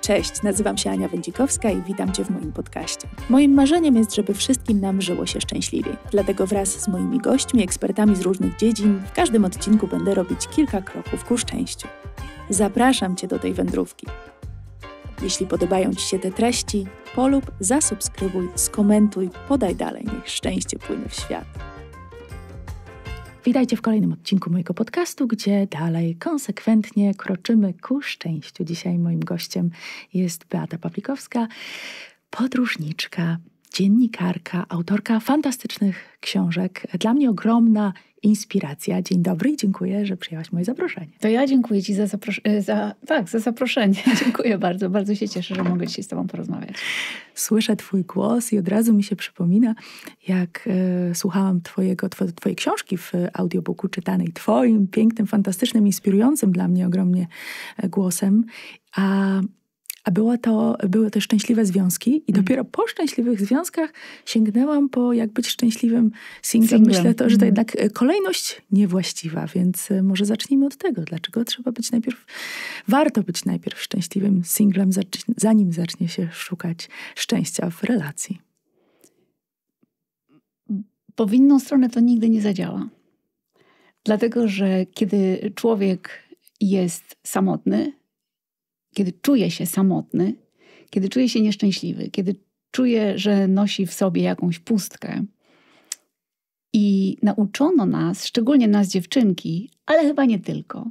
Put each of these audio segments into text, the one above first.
Cześć, nazywam się Ania Wędzikowska i witam Cię w moim podcaście. Moim marzeniem jest, żeby wszystkim nam żyło się szczęśliwie. Dlatego wraz z moimi gośćmi, ekspertami z różnych dziedzin, w każdym odcinku będę robić kilka kroków ku szczęściu. Zapraszam Cię do tej wędrówki. Jeśli podobają Ci się te treści, polub, zasubskrybuj, skomentuj, podaj dalej, niech szczęście płynie w świat. Witajcie w kolejnym odcinku mojego podcastu, gdzie dalej konsekwentnie kroczymy ku szczęściu. Dzisiaj moim gościem jest Beata Pawlikowska, podróżniczka, dziennikarka, autorka fantastycznych książek. Dla mnie ogromna inspiracja. Dzień dobry i dziękuję, że przyjęłaś moje zaproszenie. To ja dziękuję Ci za, zapros- za, tak, za zaproszenie. dziękuję bardzo. Bardzo się cieszę, że mogę dzisiaj z Tobą porozmawiać. Słyszę Twój głos i od razu mi się przypomina, jak e, słuchałam twojego, twoje, Twojej książki w audiobooku czytanej Twoim pięknym, fantastycznym, inspirującym dla mnie ogromnie e, głosem. A a było to, były to szczęśliwe związki i mm. dopiero po szczęśliwych związkach sięgnęłam po jak być szczęśliwym singlem. Myślę to, że to mm. jednak e, kolejność niewłaściwa, więc e, może zacznijmy od tego. Dlaczego trzeba być najpierw, warto być najpierw szczęśliwym singlem, zanim zacznie się szukać szczęścia w relacji? Po w inną stronę to nigdy nie zadziała. Dlatego, że kiedy człowiek jest samotny, kiedy czuje się samotny, kiedy czuje się nieszczęśliwy, kiedy czuje, że nosi w sobie jakąś pustkę. I nauczono nas, szczególnie nas dziewczynki, ale chyba nie tylko,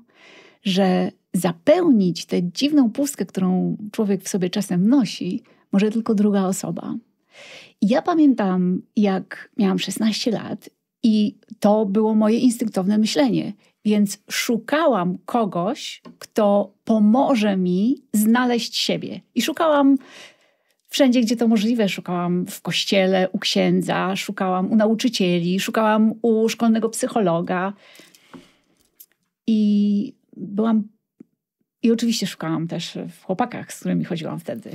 że zapełnić tę dziwną pustkę, którą człowiek w sobie czasem nosi, może tylko druga osoba. I ja pamiętam, jak miałam 16 lat, i to było moje instynktowne myślenie. Więc szukałam kogoś, kto pomoże mi znaleźć siebie. I szukałam wszędzie, gdzie to możliwe. Szukałam w kościele, u księdza, szukałam u nauczycieli, szukałam u szkolnego psychologa. I byłam. I oczywiście szukałam też w chłopakach, z którymi chodziłam wtedy.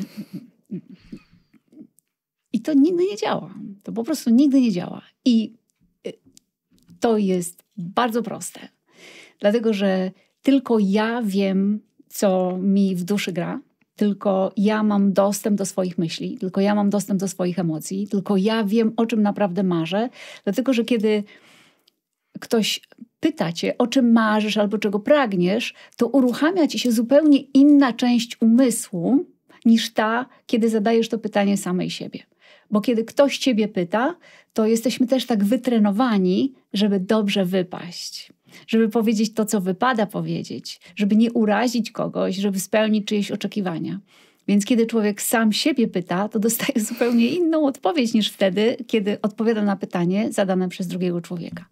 I to nigdy nie działa. To po prostu nigdy nie działa. I y, to jest bardzo proste. Dlatego, że tylko ja wiem, co mi w duszy gra, tylko ja mam dostęp do swoich myśli, tylko ja mam dostęp do swoich emocji, tylko ja wiem, o czym naprawdę marzę. Dlatego, że kiedy ktoś pyta cię, o czym marzysz albo czego pragniesz, to uruchamia ci się zupełnie inna część umysłu niż ta, kiedy zadajesz to pytanie samej siebie. Bo kiedy ktoś ciebie pyta, to jesteśmy też tak wytrenowani, żeby dobrze wypaść żeby powiedzieć to, co wypada powiedzieć, żeby nie urazić kogoś, żeby spełnić czyjeś oczekiwania. Więc kiedy człowiek sam siebie pyta, to dostaje zupełnie inną odpowiedź niż wtedy, kiedy odpowiada na pytanie zadane przez drugiego człowieka.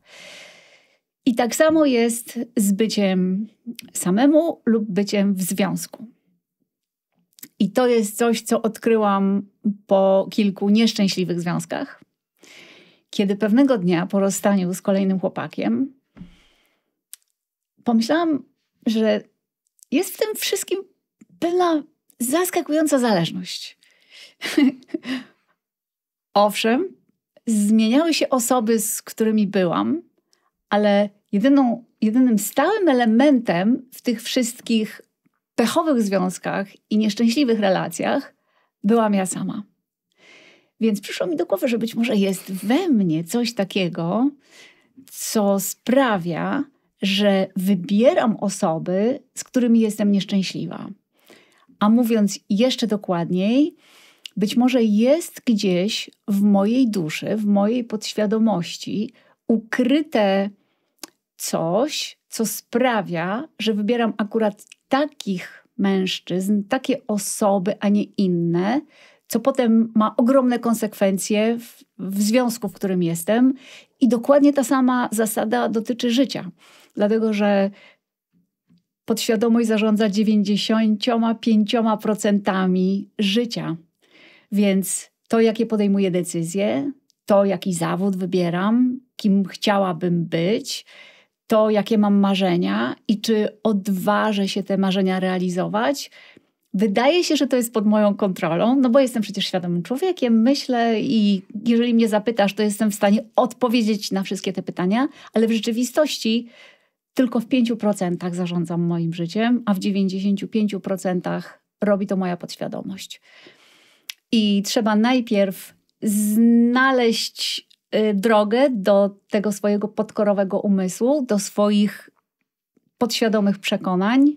I tak samo jest z byciem samemu lub byciem w związku. I to jest coś, co odkryłam po kilku nieszczęśliwych związkach. Kiedy pewnego dnia po rozstaniu z kolejnym chłopakiem pomyślałam, że jest w tym wszystkim pewna zaskakująca zależność. Owszem, zmieniały się osoby, z którymi byłam, ale jedyną, jedynym stałym elementem w tych wszystkich pechowych związkach i nieszczęśliwych relacjach byłam ja sama. Więc przyszło mi do głowy, że być może jest we mnie coś takiego, co sprawia, że wybieram osoby, z którymi jestem nieszczęśliwa. A mówiąc jeszcze dokładniej, być może jest gdzieś w mojej duszy, w mojej podświadomości ukryte coś, co sprawia, że wybieram akurat takich mężczyzn, takie osoby, a nie inne, co potem ma ogromne konsekwencje w, w związku, w którym jestem. I dokładnie ta sama zasada dotyczy życia dlatego że podświadomość zarządza 95% życia. Więc to, jakie podejmuję decyzje, to, jaki zawód wybieram, kim chciałabym być, to, jakie mam marzenia i czy odważę się te marzenia realizować, Wydaje się, że to jest pod moją kontrolą, no bo jestem przecież świadomym człowiekiem, myślę i jeżeli mnie zapytasz, to jestem w stanie odpowiedzieć na wszystkie te pytania, ale w rzeczywistości tylko w 5% zarządzam moim życiem, a w 95% robi to moja podświadomość. I trzeba najpierw znaleźć y, drogę do tego swojego podkorowego umysłu, do swoich podświadomych przekonań,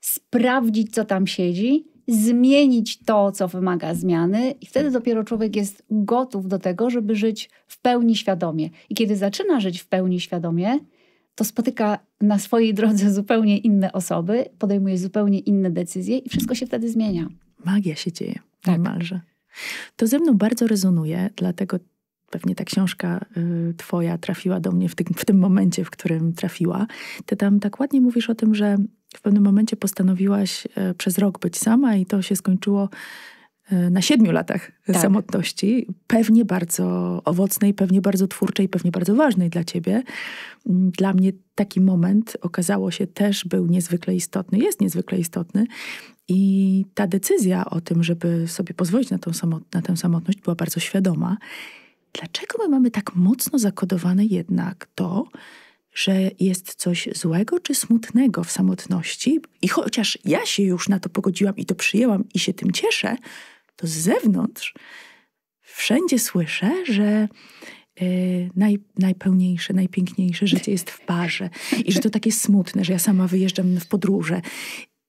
sprawdzić, co tam siedzi, zmienić to, co wymaga zmiany, i wtedy dopiero człowiek jest gotów do tego, żeby żyć w pełni świadomie. I kiedy zaczyna żyć w pełni świadomie, to spotyka na swojej drodze zupełnie inne osoby, podejmuje zupełnie inne decyzje i wszystko się wtedy zmienia. Magia się dzieje tak. niemalże. To ze mną bardzo rezonuje, dlatego pewnie ta książka y, twoja trafiła do mnie w tym, w tym momencie, w którym trafiła. Ty tam tak ładnie mówisz o tym, że w pewnym momencie postanowiłaś y, przez rok być sama i to się skończyło na siedmiu latach tak. samotności, pewnie bardzo owocnej, pewnie bardzo twórczej, pewnie bardzo ważnej dla ciebie. Mm, dla mnie taki moment okazało się też był niezwykle istotny, jest niezwykle istotny. I ta decyzja o tym, żeby sobie pozwolić na, tą samot na tę samotność, była bardzo świadoma. Dlaczego my mamy tak mocno zakodowane jednak to, że jest coś złego czy smutnego w samotności? I chociaż ja się już na to pogodziłam i to przyjęłam i się tym cieszę, to z zewnątrz wszędzie słyszę, że Yy, naj, najpełniejsze, najpiękniejsze życie jest w parze i że to takie smutne, że ja sama wyjeżdżam w podróże.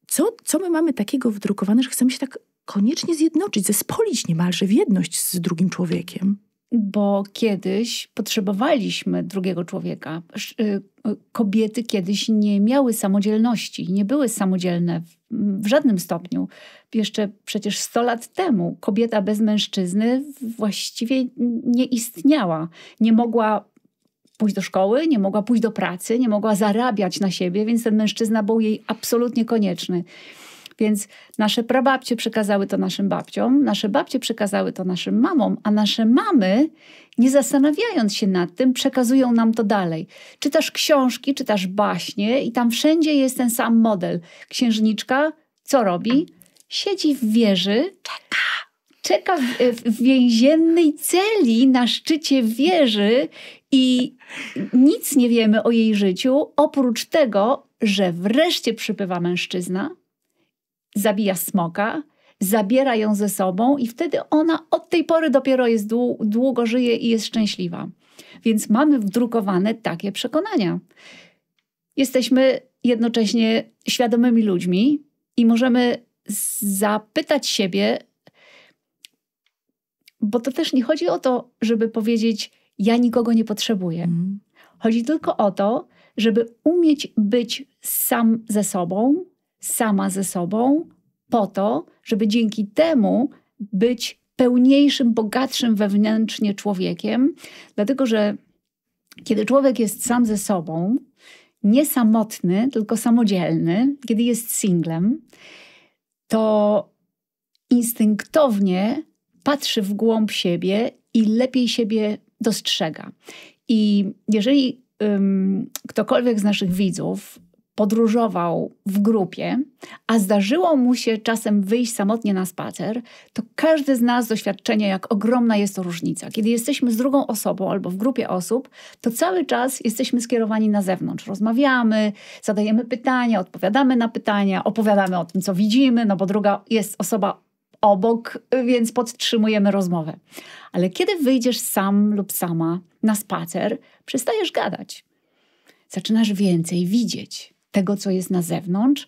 Co, co my mamy takiego wdrukowane, że chcemy się tak koniecznie zjednoczyć, zespolić niemalże w jedność z drugim człowiekiem? Bo kiedyś potrzebowaliśmy drugiego człowieka. Y, y, kobiety kiedyś nie miały samodzielności, nie były samodzielne w, w żadnym stopniu. Jeszcze przecież 100 lat temu kobieta bez mężczyzny właściwie nie istniała. Nie mogła pójść do szkoły, nie mogła pójść do pracy, nie mogła zarabiać na siebie, więc ten mężczyzna był jej absolutnie konieczny. Więc nasze prababcie przekazały to naszym babciom, nasze babcie przekazały to naszym mamom, a nasze mamy, nie zastanawiając się nad tym, przekazują nam to dalej. Czytasz książki, czytasz baśnie i tam wszędzie jest ten sam model. Księżniczka co robi? Siedzi w wieży, czeka czeka w, w, więziennej celi na szczycie wieży i nic nie wiemy o jej życiu, oprócz tego, że wreszcie przybywa mężczyzna, zabija smoka, zabiera ją ze sobą i wtedy ona od tej pory dopiero jest długo żyje i jest szczęśliwa. Więc mamy wdrukowane takie przekonania. Jesteśmy jednocześnie świadomymi ludźmi i możemy zapytać siebie, bo to też nie chodzi o to, żeby powiedzieć, ja nikogo nie potrzebuję. Mm. Chodzi tylko o to, żeby umieć być sam ze sobą, sama ze sobą, po to, żeby dzięki temu być pełniejszym, bogatszym wewnętrznie człowiekiem, dlatego że kiedy człowiek jest sam ze sobą, nie samotny, tylko samodzielny, kiedy jest singlem, to instynktownie patrzy w głąb siebie i lepiej siebie dostrzega. I jeżeli um, ktokolwiek z naszych widzów podróżował w grupie, a zdarzyło mu się czasem wyjść samotnie na spacer, to każdy z nas doświadczenie, jak ogromna jest to różnica. Kiedy jesteśmy z drugą osobą albo w grupie osób, to cały czas jesteśmy skierowani na zewnątrz. Rozmawiamy, zadajemy pytania, odpowiadamy na pytania, opowiadamy o tym, co widzimy, no bo druga jest osoba obok, więc podtrzymujemy rozmowę. Ale kiedy wyjdziesz sam lub sama na spacer, przestajesz gadać. Zaczynasz więcej widzieć tego, co jest na zewnątrz,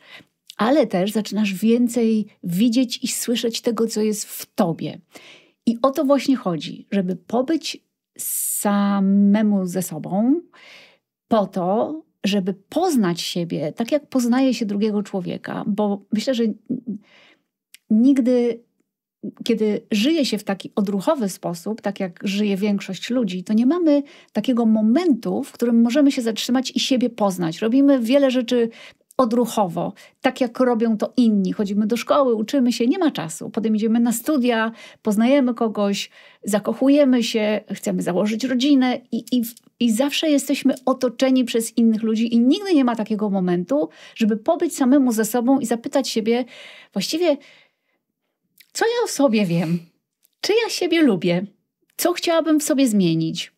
ale też zaczynasz więcej widzieć i słyszeć tego, co jest w tobie. I o to właśnie chodzi, żeby pobyć samemu ze sobą, po to, żeby poznać siebie tak, jak poznaje się drugiego człowieka, bo myślę, że nigdy, kiedy żyje się w taki odruchowy sposób, tak jak żyje większość ludzi, to nie mamy takiego momentu, w którym możemy się zatrzymać i siebie poznać. Robimy wiele rzeczy odruchowo, tak jak robią to inni. Chodzimy do szkoły, uczymy się, nie ma czasu. Potem idziemy na studia, poznajemy kogoś, zakochujemy się, chcemy założyć rodzinę i, i, i zawsze jesteśmy otoczeni przez innych ludzi i nigdy nie ma takiego momentu, żeby pobyć samemu ze sobą i zapytać siebie właściwie, co ja o sobie wiem? Czy ja siebie lubię? Co chciałabym w sobie zmienić?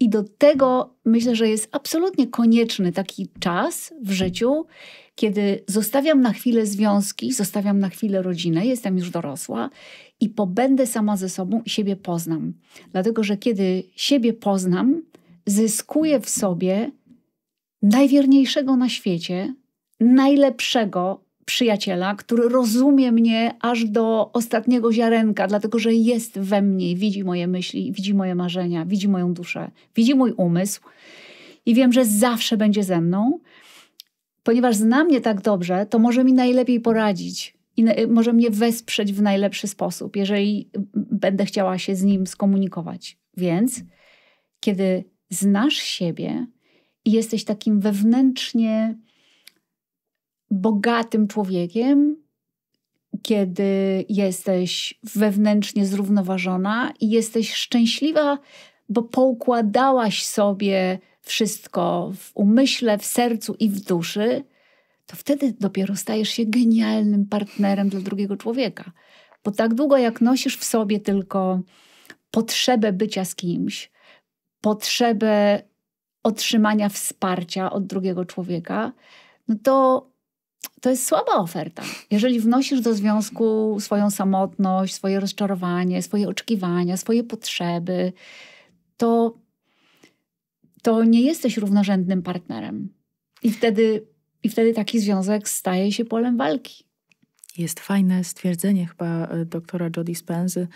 I do tego myślę, że jest absolutnie konieczny taki czas w życiu, kiedy zostawiam na chwilę związki, zostawiam na chwilę rodzinę, jestem już dorosła i pobędę sama ze sobą i siebie poznam. Dlatego, że kiedy siebie poznam, zyskuję w sobie najwierniejszego na świecie, najlepszego przyjaciela, który rozumie mnie aż do ostatniego ziarenka, dlatego że jest we mnie, widzi moje myśli, widzi moje marzenia, widzi moją duszę, widzi mój umysł i wiem, że zawsze będzie ze mną. Ponieważ zna mnie tak dobrze, to może mi najlepiej poradzić i może mnie wesprzeć w najlepszy sposób, jeżeli będę chciała się z nim skomunikować. Więc kiedy znasz siebie i jesteś takim wewnętrznie bogatym człowiekiem, kiedy jesteś wewnętrznie zrównoważona i jesteś szczęśliwa, bo poukładałaś sobie wszystko w umyśle, w sercu i w duszy, to wtedy dopiero stajesz się genialnym partnerem dla drugiego człowieka. Bo tak długo jak nosisz w sobie tylko potrzebę bycia z kimś, potrzebę otrzymania wsparcia od drugiego człowieka, no to to jest słaba oferta. Jeżeli wnosisz do związku swoją samotność, swoje rozczarowanie, swoje oczekiwania, swoje potrzeby, to, to nie jesteś równorzędnym partnerem. I wtedy, I wtedy taki związek staje się polem walki. Jest fajne stwierdzenie chyba e, doktora Jody Spenzy,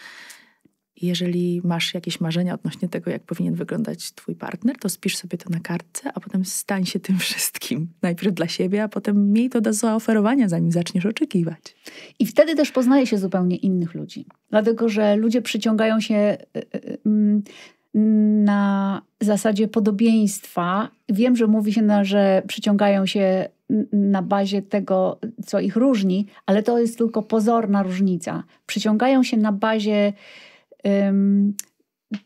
jeżeli masz jakieś marzenia odnośnie tego, jak powinien wyglądać twój partner, to spisz sobie to na kartce, a potem stań się tym wszystkim. Najpierw dla siebie, a potem miej to do zaoferowania, zanim zaczniesz oczekiwać. I wtedy też poznaje się zupełnie innych ludzi. Dlatego, że ludzie przyciągają się y, y, mm, na zasadzie podobieństwa. Wiem, że mówi się, na, że przyciągają się na bazie tego, co ich różni, ale to jest tylko pozorna różnica. Przyciągają się na bazie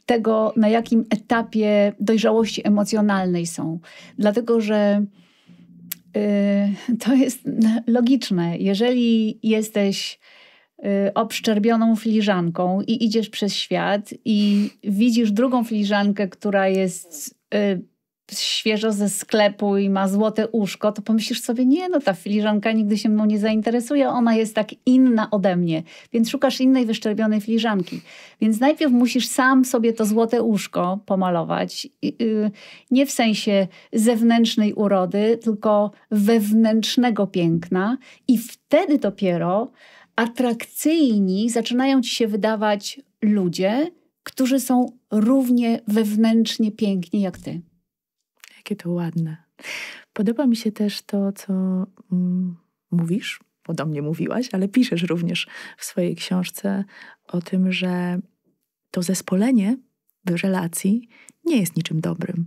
tego, na jakim etapie dojrzałości emocjonalnej są. Dlatego, że y, to jest logiczne. Jeżeli jesteś y, obszczerbioną filiżanką i idziesz przez świat i widzisz drugą filiżankę, która jest y, świeżo ze sklepu i ma złote uszko, to pomyślisz sobie, nie, no ta filiżanka nigdy się mną nie zainteresuje, ona jest tak inna ode mnie, więc szukasz innej wyszczerbionej filiżanki. Więc najpierw musisz sam sobie to złote uszko pomalować, y, nie w sensie zewnętrznej urody, tylko wewnętrznego piękna i wtedy dopiero atrakcyjni zaczynają ci się wydawać ludzie, którzy są równie wewnętrznie piękni jak ty. Jakie to ładne. Podoba mi się też to, co mm, mówisz, bo do mnie mówiłaś, ale piszesz również w swojej książce o tym, że to zespolenie w relacji nie jest niczym dobrym.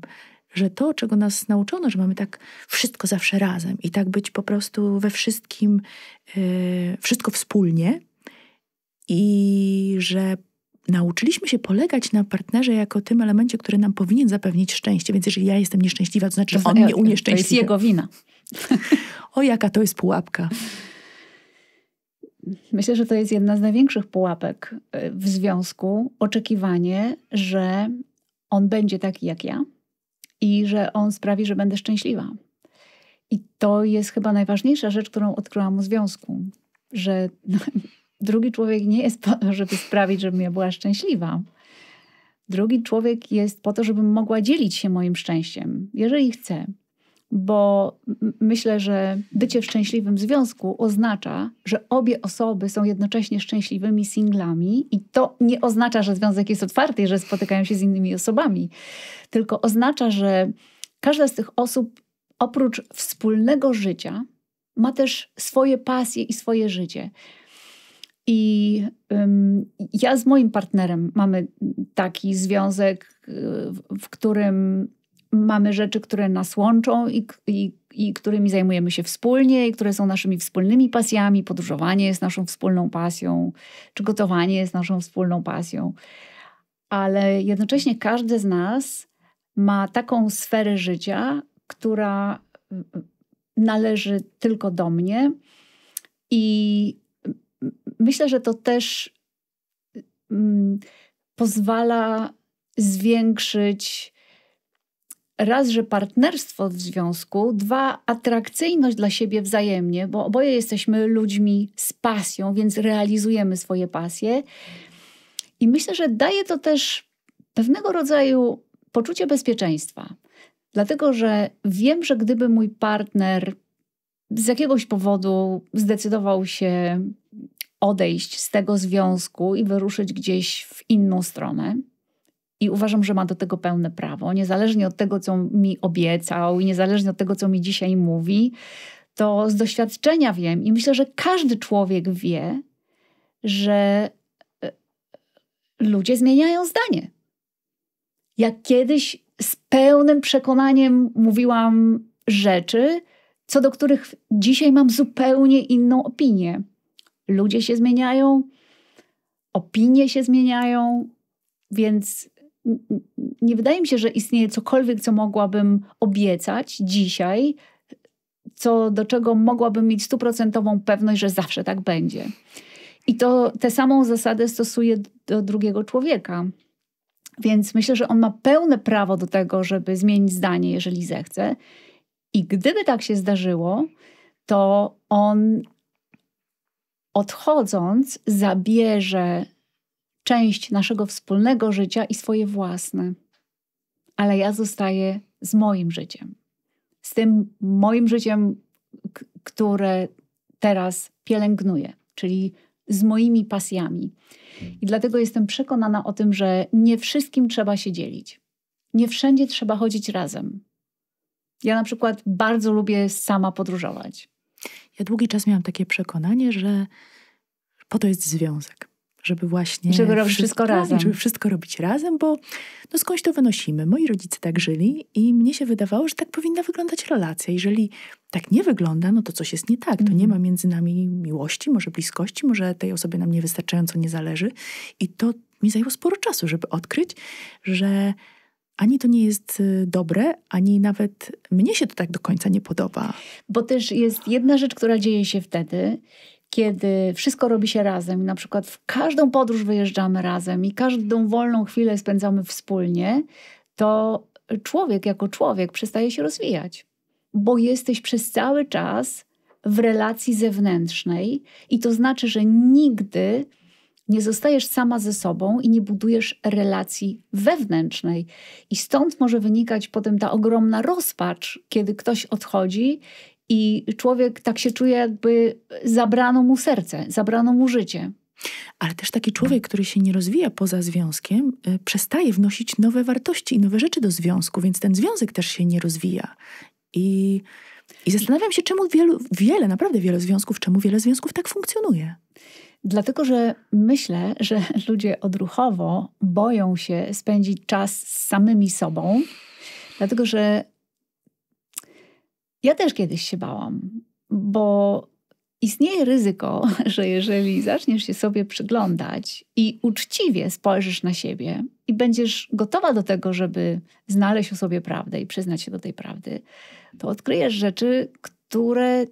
Że to, czego nas nauczono, że mamy tak wszystko zawsze razem i tak być po prostu we wszystkim, yy, wszystko wspólnie, i że nauczyliśmy się polegać na partnerze jako tym elemencie, który nam powinien zapewnić szczęście. Więc jeżeli ja jestem nieszczęśliwa, to znaczy, że on mnie unieszczęśliwia. To jest jego wina. o, jaka to jest pułapka. Myślę, że to jest jedna z największych pułapek y, w związku. Oczekiwanie, że on będzie taki jak ja i że on sprawi, że będę szczęśliwa. I to jest chyba najważniejsza rzecz, którą odkryłam w związku. Że drugi człowiek nie jest po to, żeby sprawić, żebym ja była szczęśliwa. Drugi człowiek jest po to, żebym mogła dzielić się moim szczęściem, jeżeli chcę. Bo myślę, że bycie w szczęśliwym związku oznacza, że obie osoby są jednocześnie szczęśliwymi singlami, i to nie oznacza, że związek jest otwarty, że spotykają się z innymi osobami, tylko oznacza, że każda z tych osób oprócz wspólnego życia ma też swoje pasje i swoje życie. I ja z moim partnerem mamy taki związek, w którym mamy rzeczy, które nas łączą i, i, i którymi zajmujemy się wspólnie, i które są naszymi wspólnymi pasjami. Podróżowanie jest naszą wspólną pasją, czy gotowanie jest naszą wspólną pasją. Ale jednocześnie każdy z nas ma taką sferę życia, która należy tylko do mnie. I myślę, że to też mm, pozwala zwiększyć raz, że partnerstwo w związku, dwa, atrakcyjność dla siebie wzajemnie, bo oboje jesteśmy ludźmi z pasją, więc realizujemy swoje pasje. I myślę, że daje to też pewnego rodzaju poczucie bezpieczeństwa. Dlatego, że wiem, że gdyby mój partner z jakiegoś powodu zdecydował się odejść z tego związku i wyruszyć gdzieś w inną stronę, i uważam, że ma do tego pełne prawo, niezależnie od tego, co mi obiecał i niezależnie od tego, co mi dzisiaj mówi, to z doświadczenia wiem i myślę, że każdy człowiek wie, że e, ludzie zmieniają zdanie. Jak kiedyś z pełnym przekonaniem mówiłam rzeczy, co do których dzisiaj mam zupełnie inną opinię. Ludzie się zmieniają, opinie się zmieniają, więc nie wydaje mi się, że istnieje cokolwiek, co mogłabym obiecać dzisiaj, co do czego mogłabym mieć stuprocentową pewność, że zawsze tak będzie. I to tę samą zasadę stosuję do drugiego człowieka. Więc myślę, że on ma pełne prawo do tego, żeby zmienić zdanie, jeżeli zechce. I gdyby tak się zdarzyło, to on odchodząc zabierze część naszego wspólnego życia i swoje własne. Ale ja zostaję z moim życiem. Z tym moim życiem, które teraz pielęgnuję, czyli z moimi pasjami. I dlatego jestem przekonana o tym, że nie wszystkim trzeba się dzielić. Nie wszędzie trzeba chodzić razem. Ja na przykład bardzo lubię sama podróżować. Ja długi czas miałam takie przekonanie, że po to jest związek żeby właśnie. Żeby robić wszystko, wszystko razem. Żeby wszystko robić razem, bo no skądś to wynosimy. Moi rodzice tak żyli i mnie się wydawało, że tak powinna wyglądać relacja. Jeżeli tak nie wygląda, no to coś jest nie tak. To nie mhm. ma między nami miłości, może bliskości, może tej osobie nam niewystarczająco nie zależy. I to mi zajęło sporo czasu, żeby odkryć, że ani to nie jest y, dobre, ani nawet mnie się to tak do końca nie podoba. Bo też jest jedna rzecz, która dzieje się wtedy, kiedy wszystko robi się razem na przykład w każdą podróż wyjeżdżamy razem i każdą wolną chwilę spędzamy wspólnie, to człowiek jako człowiek przestaje się rozwijać, bo jesteś przez cały czas w relacji zewnętrznej i to znaczy, że nigdy nie zostajesz sama ze sobą i nie budujesz relacji wewnętrznej. I stąd może wynikać potem ta ogromna rozpacz, kiedy ktoś odchodzi i człowiek tak się czuje, jakby zabrano mu serce, zabrano mu życie. Ale też taki człowiek, który się nie rozwija poza związkiem, y, przestaje wnosić nowe wartości i nowe rzeczy do związku, więc ten związek też się nie rozwija. I, i zastanawiam się, czemu wielu, wiele, naprawdę wiele związków, czemu wiele związków tak funkcjonuje. Dlatego, że myślę, że ludzie odruchowo boją się spędzić czas z samymi sobą, dlatego że ja też kiedyś się bałam, bo istnieje ryzyko, że jeżeli zaczniesz się sobie przyglądać i uczciwie spojrzysz na siebie i będziesz gotowa do tego, żeby znaleźć o sobie prawdę i przyznać się do tej prawdy, to odkryjesz rzeczy, które,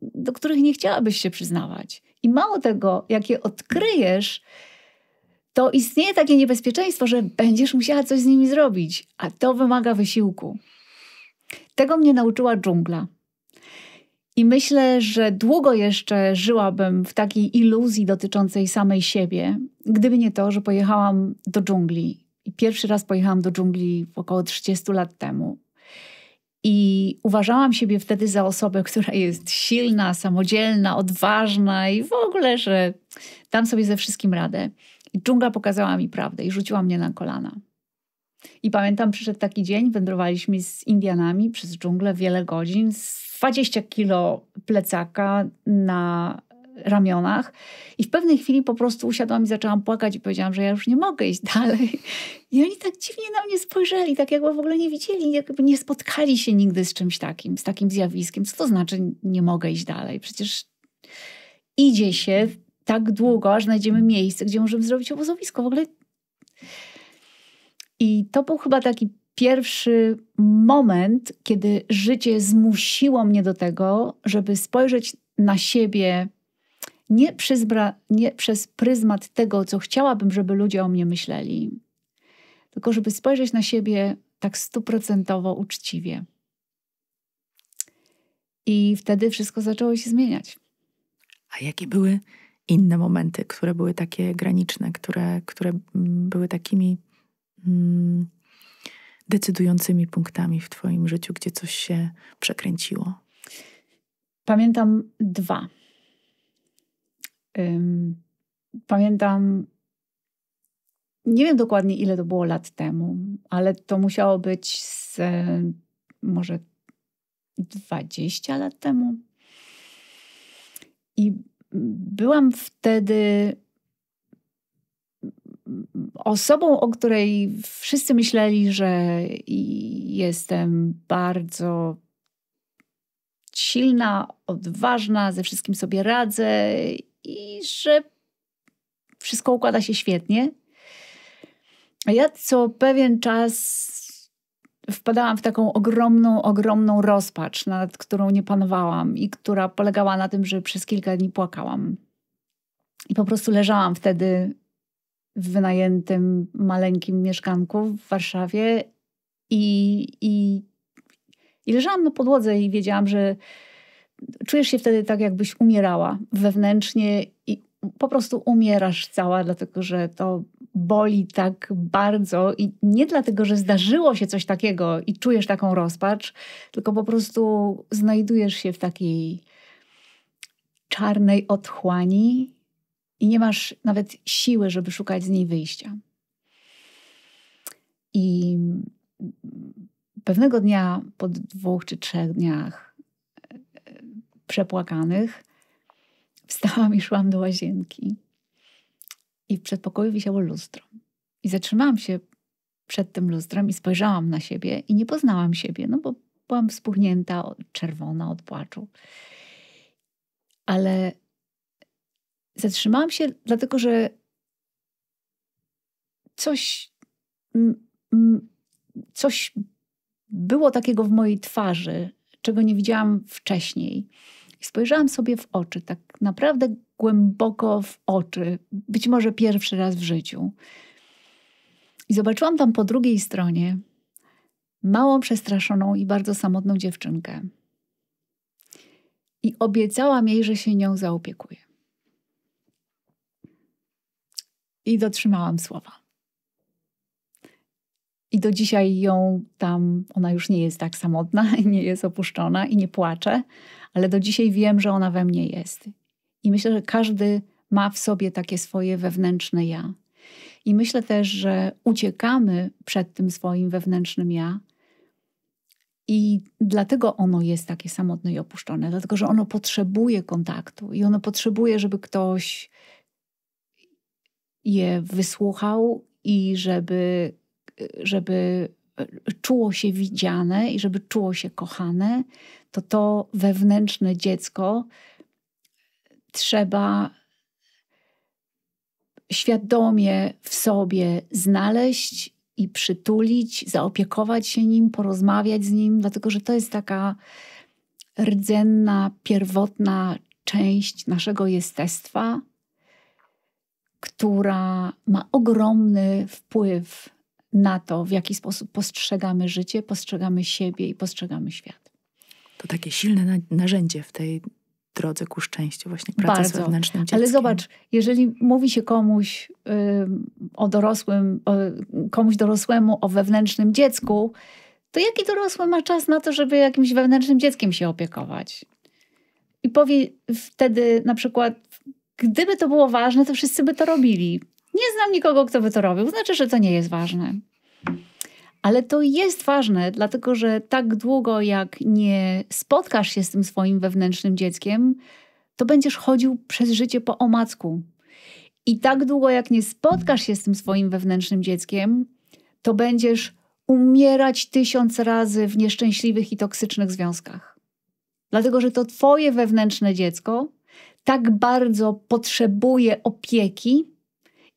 do których nie chciałabyś się przyznawać. I mało tego, jak je odkryjesz, to istnieje takie niebezpieczeństwo, że będziesz musiała coś z nimi zrobić, a to wymaga wysiłku. Tego mnie nauczyła dżungla. I myślę, że długo jeszcze żyłabym w takiej iluzji dotyczącej samej siebie, gdyby nie to, że pojechałam do dżungli. I pierwszy raz pojechałam do dżungli około 30 lat temu. I uważałam siebie wtedy za osobę, która jest silna, samodzielna, odważna i w ogóle, że dam sobie ze wszystkim radę. I dżungla pokazała mi prawdę i rzuciła mnie na kolana. I pamiętam, przyszedł taki dzień, wędrowaliśmy z Indianami przez dżunglę wiele godzin, z 20 kilo plecaka na ramionach. I w pewnej chwili po prostu usiadłam i zaczęłam płakać i powiedziałam, że ja już nie mogę iść dalej. I oni tak dziwnie na mnie spojrzeli, tak jakby w ogóle nie widzieli, jakby nie spotkali się nigdy z czymś takim, z takim zjawiskiem. Co to znaczy nie mogę iść dalej? Przecież idzie się tak długo, aż znajdziemy miejsce, gdzie możemy zrobić obozowisko. W ogóle i to był chyba taki pierwszy moment, kiedy życie zmusiło mnie do tego, żeby spojrzeć na siebie nie przez, nie przez pryzmat tego, co chciałabym, żeby ludzie o mnie myśleli, tylko żeby spojrzeć na siebie tak stuprocentowo uczciwie. I wtedy wszystko zaczęło się zmieniać. A jakie były inne momenty, które były takie graniczne, które, które były takimi mm, decydującymi punktami w Twoim życiu, gdzie coś się przekręciło? Pamiętam dwa. Pamiętam, nie wiem dokładnie ile to było lat temu, ale to musiało być z, może 20 lat temu. I byłam wtedy osobą, o której wszyscy myśleli, że jestem bardzo silna, odważna, ze wszystkim sobie radzę i że wszystko układa się świetnie. A ja co pewien czas wpadałam w taką ogromną, ogromną rozpacz, nad którą nie panowałam i która polegała na tym, że przez kilka dni płakałam. I po prostu leżałam wtedy w wynajętym maleńkim mieszkanku w Warszawie i, i, i leżałam na podłodze i wiedziałam, że czujesz się wtedy tak, jakbyś umierała wewnętrznie i po prostu umierasz cała, dlatego że to boli tak bardzo i nie dlatego, że zdarzyło się coś takiego i czujesz taką rozpacz, tylko po prostu znajdujesz się w takiej czarnej otchłani i nie masz nawet siły, żeby szukać z niej wyjścia. I pewnego dnia, po dwóch czy trzech dniach przepłakanych, wstałam i szłam do łazienki i w przedpokoju wisiało lustro. I zatrzymałam się przed tym lustrem i spojrzałam na siebie i nie poznałam siebie, no bo byłam spuchnięta, czerwona od płaczu. Ale zatrzymałam się dlatego, że coś, coś było takiego w mojej twarzy, czego nie widziałam wcześniej. I spojrzałam sobie w oczy, tak naprawdę głęboko w oczy, być może pierwszy raz w życiu. I zobaczyłam tam po drugiej stronie małą, przestraszoną i bardzo samotną dziewczynkę. I obiecałam jej, że się nią zaopiekuję. I dotrzymałam słowa. I do dzisiaj ją tam, ona już nie jest tak samotna, nie jest opuszczona i nie płacze, ale do dzisiaj wiem, że ona we mnie jest. I myślę, że każdy ma w sobie takie swoje wewnętrzne ja. I myślę też, że uciekamy przed tym swoim wewnętrznym ja. I dlatego ono jest takie samotne i opuszczone, dlatego że ono potrzebuje kontaktu i ono potrzebuje, żeby ktoś je wysłuchał i żeby, żeby czuło się widziane i żeby czuło się kochane, to to wewnętrzne dziecko trzeba świadomie w sobie znaleźć i przytulić, zaopiekować się nim, porozmawiać z nim, dlatego że to jest taka rdzenna, pierwotna część naszego jestestwa, która ma ogromny wpływ na to, w jaki sposób postrzegamy życie, postrzegamy siebie i postrzegamy świat. To takie silne narzędzie w tej drodze ku szczęściu, właśnie praca Bardzo. z wewnętrznym dzieckiem. Ale zobacz, jeżeli mówi się komuś y, o dorosłym, o, komuś dorosłemu o wewnętrznym dziecku, to jaki dorosły ma czas na to, żeby jakimś wewnętrznym dzieckiem się opiekować? I powie wtedy na przykład, gdyby to było ważne, to wszyscy by to robili. Nie znam nikogo, kto by to robił. Znaczy, że to nie jest ważne. Ale to jest ważne, dlatego że tak długo jak nie spotkasz się z tym swoim wewnętrznym dzieckiem, to będziesz chodził przez życie po omacku. I tak długo jak nie spotkasz się z tym swoim wewnętrznym dzieckiem, to będziesz umierać tysiąc razy w nieszczęśliwych i toksycznych związkach. Dlatego, że to Twoje wewnętrzne dziecko tak bardzo potrzebuje opieki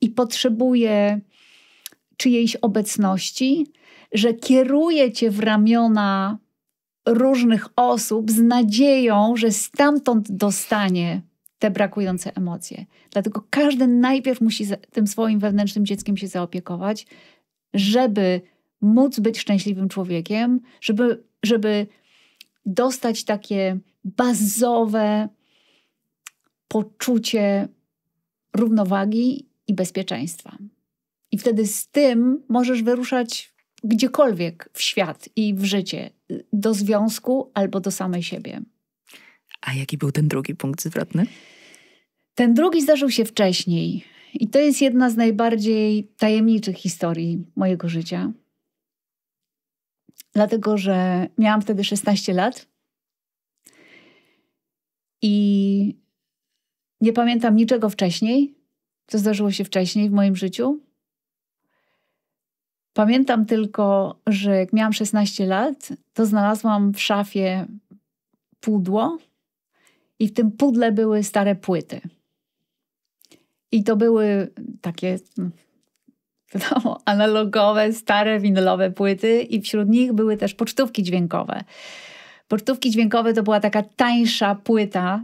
i potrzebuje czyjejś obecności, że kieruje cię w ramiona różnych osób z nadzieją, że stamtąd dostanie te brakujące emocje. Dlatego każdy najpierw musi tym swoim wewnętrznym dzieckiem się zaopiekować, żeby móc być szczęśliwym człowiekiem, żeby, żeby dostać takie bazowe poczucie równowagi i bezpieczeństwa. I wtedy z tym możesz wyruszać gdziekolwiek w świat i w życie, do związku albo do samej siebie. A jaki był ten drugi punkt zwrotny? Ten drugi zdarzył się wcześniej. I to jest jedna z najbardziej tajemniczych historii mojego życia. Dlatego, że miałam wtedy 16 lat i nie pamiętam niczego wcześniej, co zdarzyło się wcześniej w moim życiu. Pamiętam tylko, że jak miałam 16 lat, to znalazłam w szafie pudło i w tym pudle były stare płyty. I to były takie, mm, wiadomo, analogowe, stare winylowe płyty, i wśród nich były też pocztówki dźwiękowe. Pocztówki dźwiękowe to była taka tańsza płyta,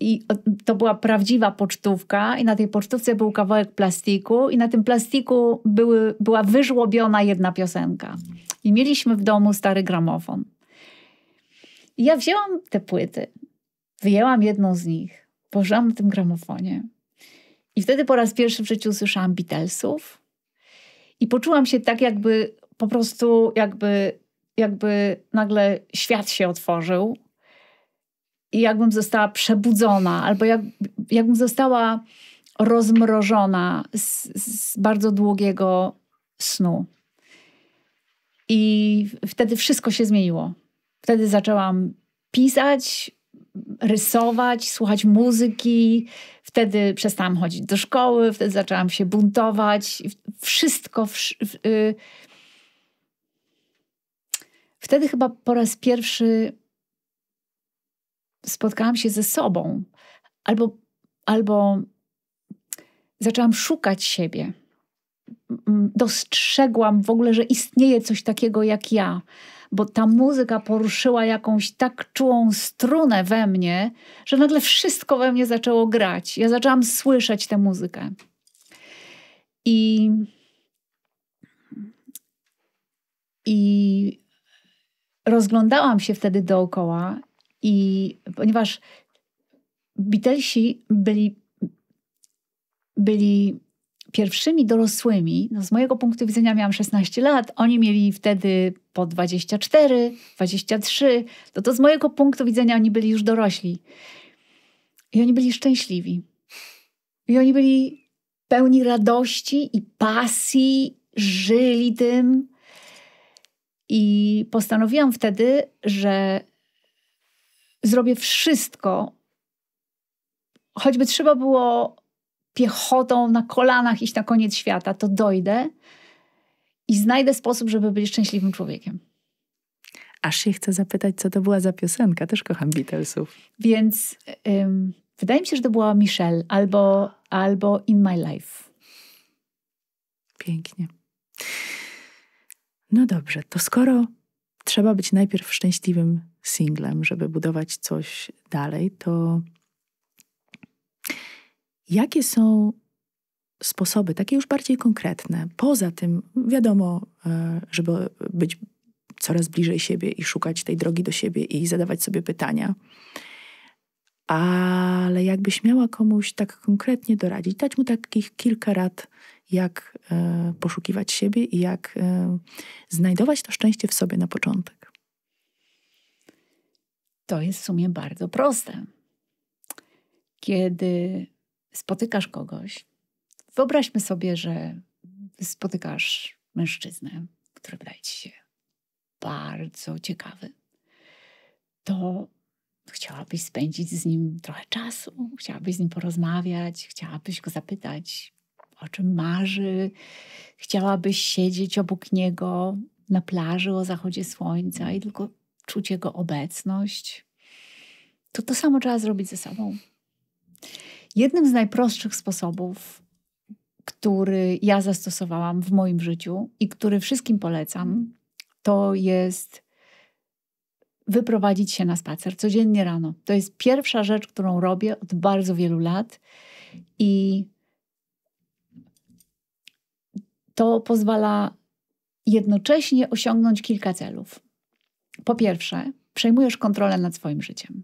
i to była prawdziwa pocztówka, i na tej pocztówce był kawałek plastiku, i na tym plastiku były, była wyżłobiona jedna piosenka. I mieliśmy w domu stary gramofon. I ja wzięłam te płyty, wyjęłam jedną z nich, położyłam na tym gramofonie. I wtedy po raz pierwszy w życiu usłyszałam Beatlesów. I poczułam się tak, jakby po prostu, jakby, jakby nagle świat się otworzył i jakbym została przebudzona, albo jak, jakbym została rozmrożona z, z bardzo długiego snu. I wtedy wszystko się zmieniło. Wtedy zaczęłam pisać, rysować, słuchać muzyki. Wtedy przestałam chodzić do szkoły, wtedy zaczęłam się buntować. Wszystko. W, w, y... Wtedy chyba po raz pierwszy spotkałam się ze sobą, albo, albo zaczęłam szukać siebie. Dostrzegłam w ogóle, że istnieje coś takiego jak ja, bo ta muzyka poruszyła jakąś tak czułą strunę we mnie, że nagle wszystko we mnie zaczęło grać. Ja zaczęłam słyszeć tę muzykę. I, i rozglądałam się wtedy dookoła i ponieważ Beatlesi byli, byli pierwszymi dorosłymi, no z mojego punktu widzenia miałam 16 lat, oni mieli wtedy po 24, 23, to to z mojego punktu widzenia oni byli już dorośli. I oni byli szczęśliwi. I oni byli pełni radości i pasji, żyli tym. I postanowiłam wtedy, że zrobię wszystko, choćby trzeba było piechotą na kolanach iść na koniec świata, to dojdę i znajdę sposób, żeby być szczęśliwym człowiekiem. Aż się chcę zapytać, co to była za piosenka. Też kocham Beatlesów. Więc ym, wydaje mi się, że to była Michelle albo, albo In My Life. Pięknie. No dobrze, to skoro trzeba być najpierw szczęśliwym singlem, żeby budować coś dalej, to jakie są sposoby, takie już bardziej konkretne, poza tym, wiadomo, e, żeby być coraz bliżej siebie i szukać tej drogi do siebie i zadawać sobie pytania. Ale jakbyś miała komuś tak konkretnie doradzić, dać mu takich kilka rad, jak e, poszukiwać siebie i jak e, znajdować to szczęście w sobie na początek. To jest w sumie bardzo proste. Kiedy spotykasz kogoś, wyobraźmy sobie, że spotykasz mężczyznę, który wydaje ci się bardzo ciekawy, to chciałabyś spędzić z nim trochę czasu, chciałabyś z nim porozmawiać, chciałabyś go zapytać, o czym marzy, chciałabyś siedzieć obok niego na plaży o zachodzie słońca i tylko czuć jego obecność. To to samo trzeba zrobić ze sobą. Jednym z najprostszych sposobów, który ja zastosowałam w moim życiu i który wszystkim polecam, to jest wyprowadzić się na spacer codziennie rano. To jest pierwsza rzecz, którą robię od bardzo wielu lat i to pozwala jednocześnie osiągnąć kilka celów. Po pierwsze, przejmujesz kontrolę nad swoim życiem.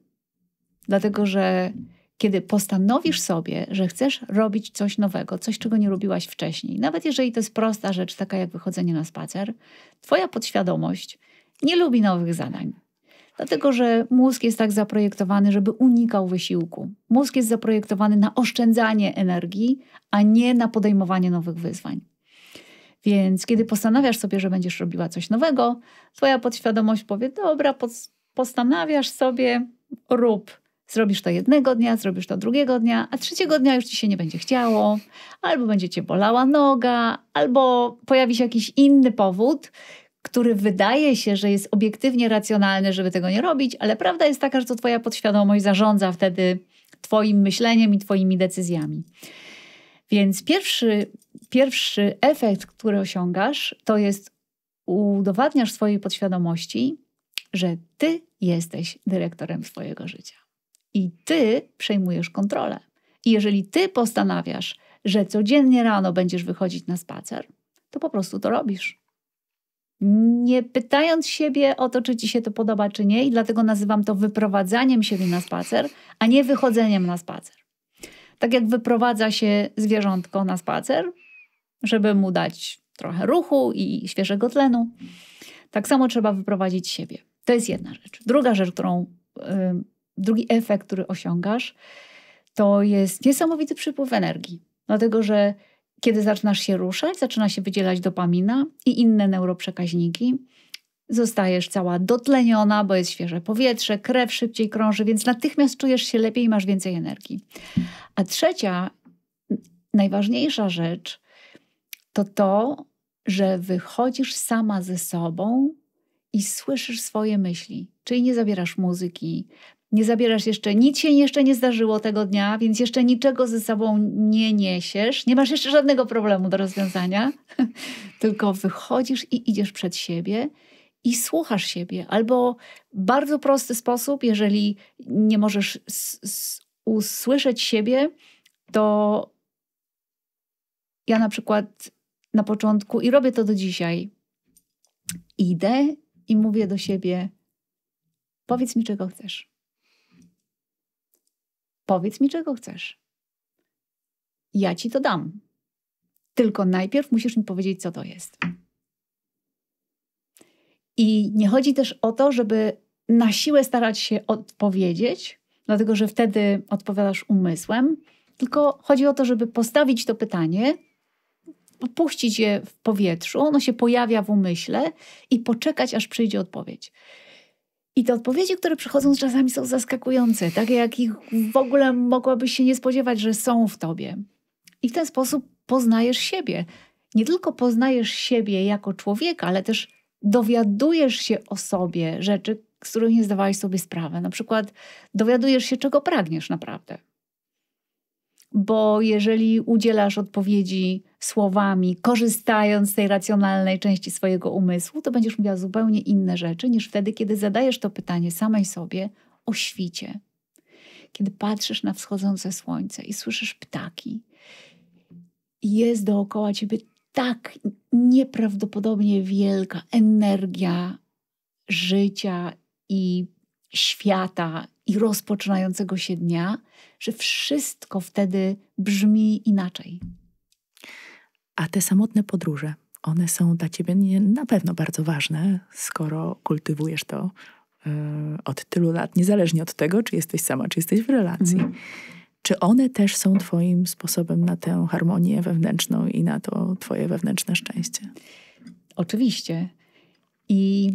Dlatego, że kiedy postanowisz sobie, że chcesz robić coś nowego, coś, czego nie robiłaś wcześniej, nawet jeżeli to jest prosta rzecz, taka jak wychodzenie na spacer, Twoja podświadomość nie lubi nowych zadań. Dlatego, że mózg jest tak zaprojektowany, żeby unikał wysiłku. Mózg jest zaprojektowany na oszczędzanie energii, a nie na podejmowanie nowych wyzwań. Więc kiedy postanawiasz sobie, że będziesz robiła coś nowego, twoja podświadomość powie: Dobra, postanawiasz sobie, rób. Zrobisz to jednego dnia, zrobisz to drugiego dnia, a trzeciego dnia już ci się nie będzie chciało, albo będzie cię bolała noga, albo pojawi się jakiś inny powód, który wydaje się, że jest obiektywnie racjonalny, żeby tego nie robić, ale prawda jest taka, że to Twoja podświadomość zarządza wtedy Twoim myśleniem i Twoimi decyzjami. Więc pierwszy, pierwszy efekt, który osiągasz, to jest udowadniasz swojej podświadomości, że Ty jesteś dyrektorem swojego życia. I Ty przejmujesz kontrolę. I jeżeli Ty postanawiasz, że codziennie rano będziesz wychodzić na spacer, to po prostu to robisz nie pytając siebie o to, czy ci się to podoba, czy nie, i dlatego nazywam to wyprowadzaniem siebie na spacer, a nie wychodzeniem na spacer. Tak jak wyprowadza się zwierzątko na spacer, żeby mu dać trochę ruchu i świeżego tlenu, tak samo trzeba wyprowadzić siebie. To jest jedna rzecz. Druga rzecz, którą, yy, drugi efekt, który osiągasz, to jest niesamowity przypływ energii. Dlatego, że kiedy zaczynasz się ruszać, zaczyna się wydzielać dopamina i inne neuroprzekaźniki. Zostajesz cała dotleniona, bo jest świeże powietrze, krew szybciej krąży, więc natychmiast czujesz się lepiej i masz więcej energii. A trzecia, najważniejsza rzecz to to, że wychodzisz sama ze sobą i słyszysz swoje myśli. Czyli nie zabierasz muzyki, nie zabierasz jeszcze, nic się jeszcze nie zdarzyło tego dnia, więc jeszcze niczego ze sobą nie niesiesz, nie masz jeszcze żadnego problemu do rozwiązania, tylko wychodzisz i idziesz przed siebie i słuchasz siebie. Albo bardzo prosty sposób, jeżeli nie możesz usłyszeć siebie, to ja na przykład na początku, i robię to do dzisiaj, idę i mówię do siebie: powiedz mi, czego chcesz. Powiedz mi, czego chcesz. Ja ci to dam. Tylko najpierw musisz mi powiedzieć, co to jest. I nie chodzi też o to, żeby na siłę starać się odpowiedzieć, dlatego że wtedy odpowiadasz umysłem, tylko chodzi o to, żeby postawić to pytanie, puścić je w powietrzu, ono się pojawia w umyśle i poczekać, aż przyjdzie odpowiedź. I te odpowiedzi, które przychodzą czasami są zaskakujące, takie jakich w ogóle mogłabyś się nie spodziewać, że są w tobie. I w ten sposób poznajesz siebie. Nie tylko poznajesz siebie jako człowieka, ale też dowiadujesz się o sobie rzeczy, z których nie zdawałeś sobie sprawy. Na przykład dowiadujesz się, czego pragniesz naprawdę bo jeżeli udzielasz odpowiedzi słowami, korzystając z tej racjonalnej części swojego umysłu, to będziesz mówiła zupełnie inne rzeczy niż wtedy, kiedy zadajesz to pytanie samej sobie o świcie. Kiedy patrzysz na wschodzące słońce i słyszysz ptaki, jest dookoła ciebie tak nieprawdopodobnie wielka energia życia i świata i rozpoczynającego się dnia, że wszystko wtedy brzmi inaczej. A te samotne podróże, one są dla ciebie nie, na pewno bardzo ważne, skoro kultywujesz to yy, od tylu lat, niezależnie od tego, czy jesteś sama, czy jesteś w relacji. Mhm. Czy one też są Twoim sposobem na tę harmonię wewnętrzną i na to Twoje wewnętrzne szczęście? Oczywiście. I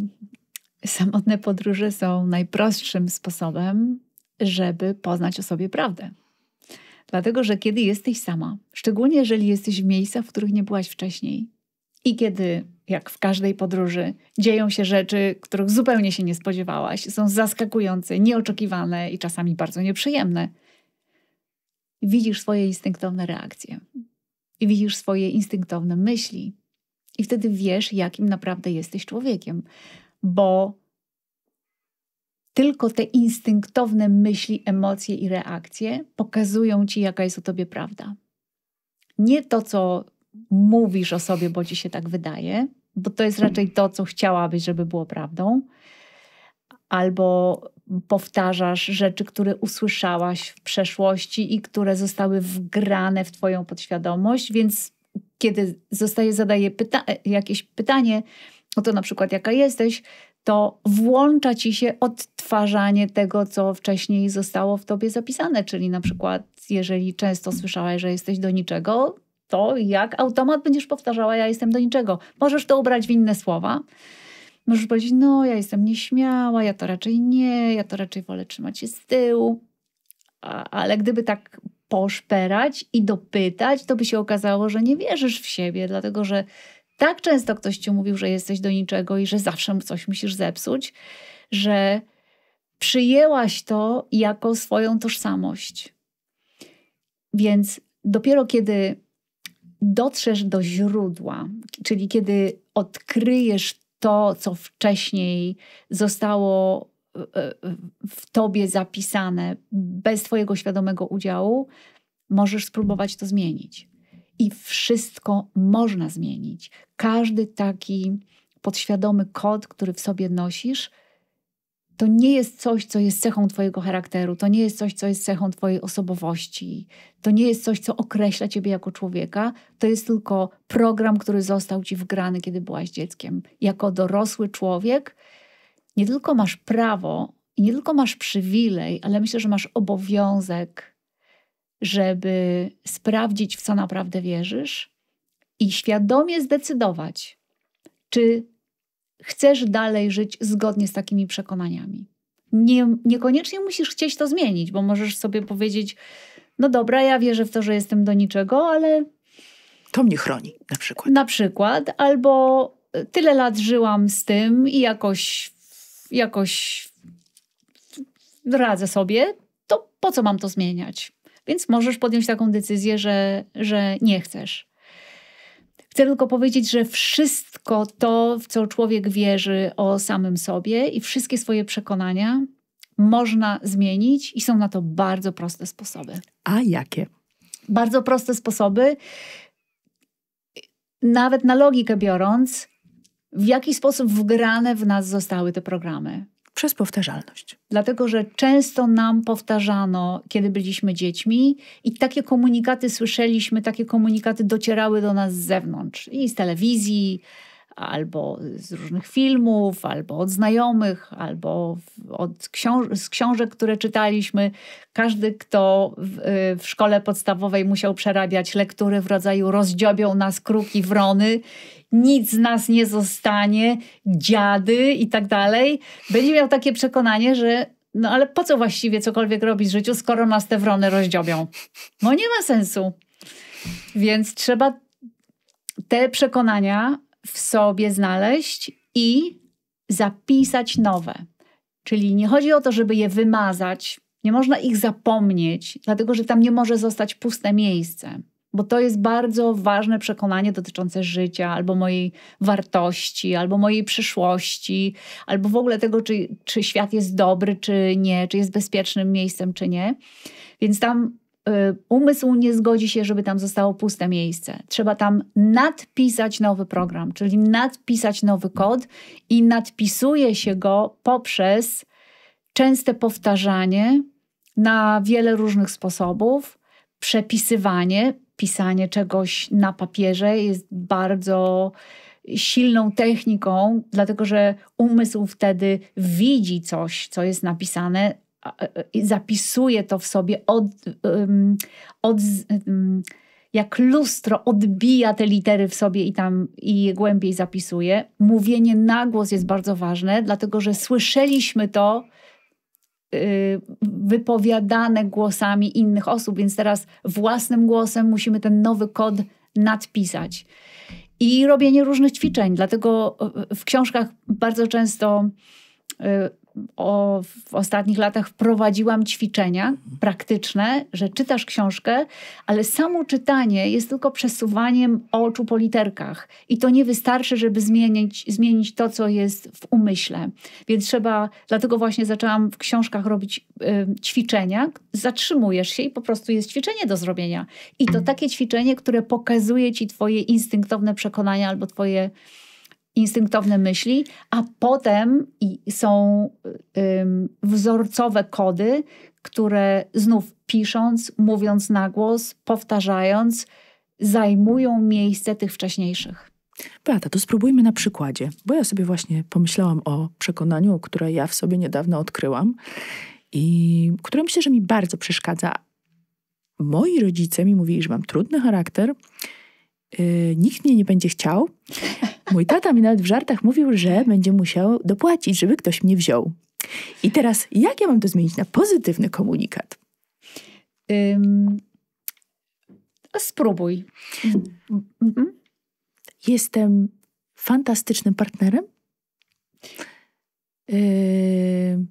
samotne podróże są najprostszym sposobem, żeby poznać o sobie prawdę. Dlatego, że kiedy jesteś sama, szczególnie jeżeli jesteś w miejscach, w których nie byłaś wcześniej, i kiedy, jak w każdej podróży, dzieją się rzeczy, których zupełnie się nie spodziewałaś, są zaskakujące, nieoczekiwane i czasami bardzo nieprzyjemne, widzisz swoje instynktowne reakcje i widzisz swoje instynktowne myśli. I wtedy wiesz, jakim naprawdę jesteś człowiekiem bo tylko te instynktowne myśli, emocje i reakcje pokazują ci, jaka jest o tobie prawda. Nie to, co mówisz o sobie, bo ci się tak wydaje, bo to jest raczej to, co chciałabyś, żeby było prawdą, albo powtarzasz rzeczy, które usłyszałaś w przeszłości i które zostały wgrane w Twoją podświadomość, więc kiedy zostaje zadaje pyta jakieś pytanie, o to na przykład jaka jesteś, to włącza ci się odtwarzanie tego, co wcześniej zostało w tobie zapisane. Czyli na przykład, jeżeli często słyszałaś, że jesteś do niczego, to jak automat będziesz powtarzała, ja jestem do niczego. Możesz to ubrać w inne słowa. Możesz powiedzieć, no ja jestem nieśmiała, ja to raczej nie, ja to raczej wolę trzymać się z tyłu. A, ale gdyby tak poszperać i dopytać, to by się okazało, że nie wierzysz w siebie, dlatego że tak często ktoś ci mówił, że jesteś do niczego i że zawsze coś musisz zepsuć, że przyjęłaś to jako swoją tożsamość. Więc dopiero kiedy dotrzesz do źródła, czyli kiedy odkryjesz to, co wcześniej zostało e, e, w tobie zapisane bez twojego świadomego udziału, możesz spróbować to zmienić i wszystko można zmienić. Każdy taki podświadomy kod, który w sobie nosisz, to nie jest coś, co jest cechą Twojego charakteru, to nie jest coś, co jest cechą Twojej osobowości, to nie jest coś, co określa Ciebie jako człowieka, to jest tylko program, który został Ci wgrany, kiedy byłaś dzieckiem. Jako dorosły człowiek nie tylko masz prawo i nie tylko masz przywilej, ale myślę, że masz obowiązek żeby sprawdzić, w co naprawdę wierzysz i świadomie zdecydować, czy chcesz dalej żyć zgodnie z takimi przekonaniami. Nie, niekoniecznie musisz chcieć to zmienić, bo możesz sobie powiedzieć: No dobra, ja wierzę w to, że jestem do niczego, ale. To mnie chroni, na przykład. Na przykład, albo tyle lat żyłam z tym i jakoś, jakoś radzę sobie, to po co mam to zmieniać? Więc możesz podjąć taką decyzję, że, że nie chcesz. Chcę tylko powiedzieć, że wszystko to, w co człowiek wierzy o samym sobie i wszystkie swoje przekonania można zmienić i są na to bardzo proste sposoby. A jakie? Bardzo proste sposoby. Nawet na logikę biorąc, w jaki sposób wgrane w nas zostały te programy. Przez powtarzalność. Dlatego, że często nam powtarzano, kiedy byliśmy dziećmi, i takie komunikaty słyszeliśmy, takie komunikaty docierały do nas z zewnątrz i z telewizji, albo z różnych filmów, albo od znajomych, albo od książ z książek, które czytaliśmy. Każdy, kto w, w, szkole podstawowej musiał przerabiać lektury w rodzaju rozdziobią nas kruki, wrony, nic z nas nie zostanie, dziady i tak dalej, będzie miał takie przekonanie, że no ale po co właściwie cokolwiek robić w życiu, skoro nas te wrony rozdziobią? No nie ma sensu. Więc trzeba te przekonania w sobie znaleźć i zapisać nowe. Czyli nie chodzi o to, żeby je wymazać, nie można ich zapomnieć, dlatego że tam nie może zostać puste miejsce. Bo to jest bardzo ważne przekonanie dotyczące życia, albo mojej wartości, albo mojej przyszłości, albo w ogóle tego, czy, czy świat jest dobry, czy nie, czy jest bezpiecznym miejscem, czy nie. Więc tam y, umysł nie zgodzi się, żeby tam zostało puste miejsce. Trzeba tam nadpisać nowy program, czyli nadpisać nowy kod i nadpisuje się go poprzez częste powtarzanie na wiele różnych sposobów, przepisywanie, pisanie czegoś na papierze jest bardzo silną techniką, dlatego że umysł wtedy widzi coś, co jest napisane, i zapisuje to w sobie od, od, jak lustro odbija te litery w sobie i tam i je głębiej zapisuje. Mówienie na głos jest bardzo ważne, dlatego że słyszeliśmy to wypowiadane głosami innych osób, więc teraz własnym głosem musimy ten nowy kod nadpisać. I robienie różnych ćwiczeń. Dlatego w książkach bardzo często y, o, w ostatnich latach wprowadziłam ćwiczenia praktyczne, że czytasz książkę, ale samo czytanie jest tylko przesuwaniem oczu po literkach. I to nie wystarczy, żeby zmienić, zmienić to, co jest w umyśle. Więc trzeba, dlatego właśnie zaczęłam w książkach robić y, ćwiczenia. Zatrzymujesz się i po prostu jest ćwiczenie do zrobienia. I to takie ćwiczenie, które pokazuje ci twoje instynktowne przekonania albo twoje instynktowne myśli, a potem są wzorcowe kody, które znów pisząc, mówiąc na głos, powtarzając, zajmują miejsce tych wcześniejszych. Beata, to spróbujmy na przykładzie, bo ja sobie właśnie pomyślałam o przekonaniu, które ja w sobie niedawno odkryłam i które myślę, że mi bardzo przeszkadza. Moi rodzice mi mówili, że mam trudny charakter, yy, nikt mnie nie będzie chciał. Mój tata mi nawet w żartach mówił, że będzie musiał dopłacić, żeby ktoś mnie wziął. I teraz, jak ja mam to zmienić na pozytywny komunikat? Ym, spróbuj. Mhm. Jestem fantastycznym partnerem. Yy,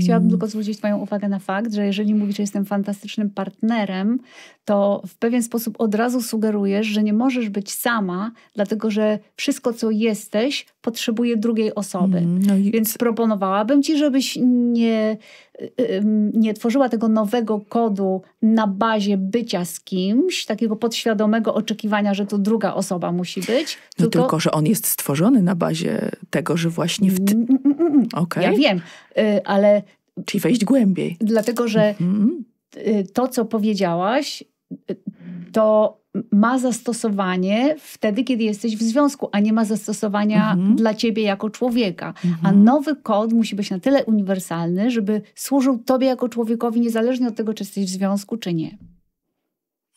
Chciałabym mm. tylko zwrócić Twoją uwagę na fakt, że jeżeli mówisz, że jestem fantastycznym partnerem, to w pewien sposób od razu sugerujesz, że nie możesz być sama, dlatego że wszystko, co jesteś, potrzebuje drugiej osoby. Mm, no i... Więc proponowałabym Ci, żebyś nie, nie tworzyła tego nowego kodu na bazie bycia z kimś, takiego podświadomego oczekiwania, że to druga osoba musi być. No tylko, tylko że on jest stworzony na bazie tego, że właśnie w. Ty... Mm, okay. Ja wiem, y, ale. Czyli wejść głębiej. Dlatego, że mm to, co powiedziałaś, to ma zastosowanie wtedy, kiedy jesteś w związku, a nie ma zastosowania mhm. dla ciebie jako człowieka. Mhm. A nowy kod musi być na tyle uniwersalny, żeby służył tobie jako człowiekowi, niezależnie od tego, czy jesteś w związku, czy nie.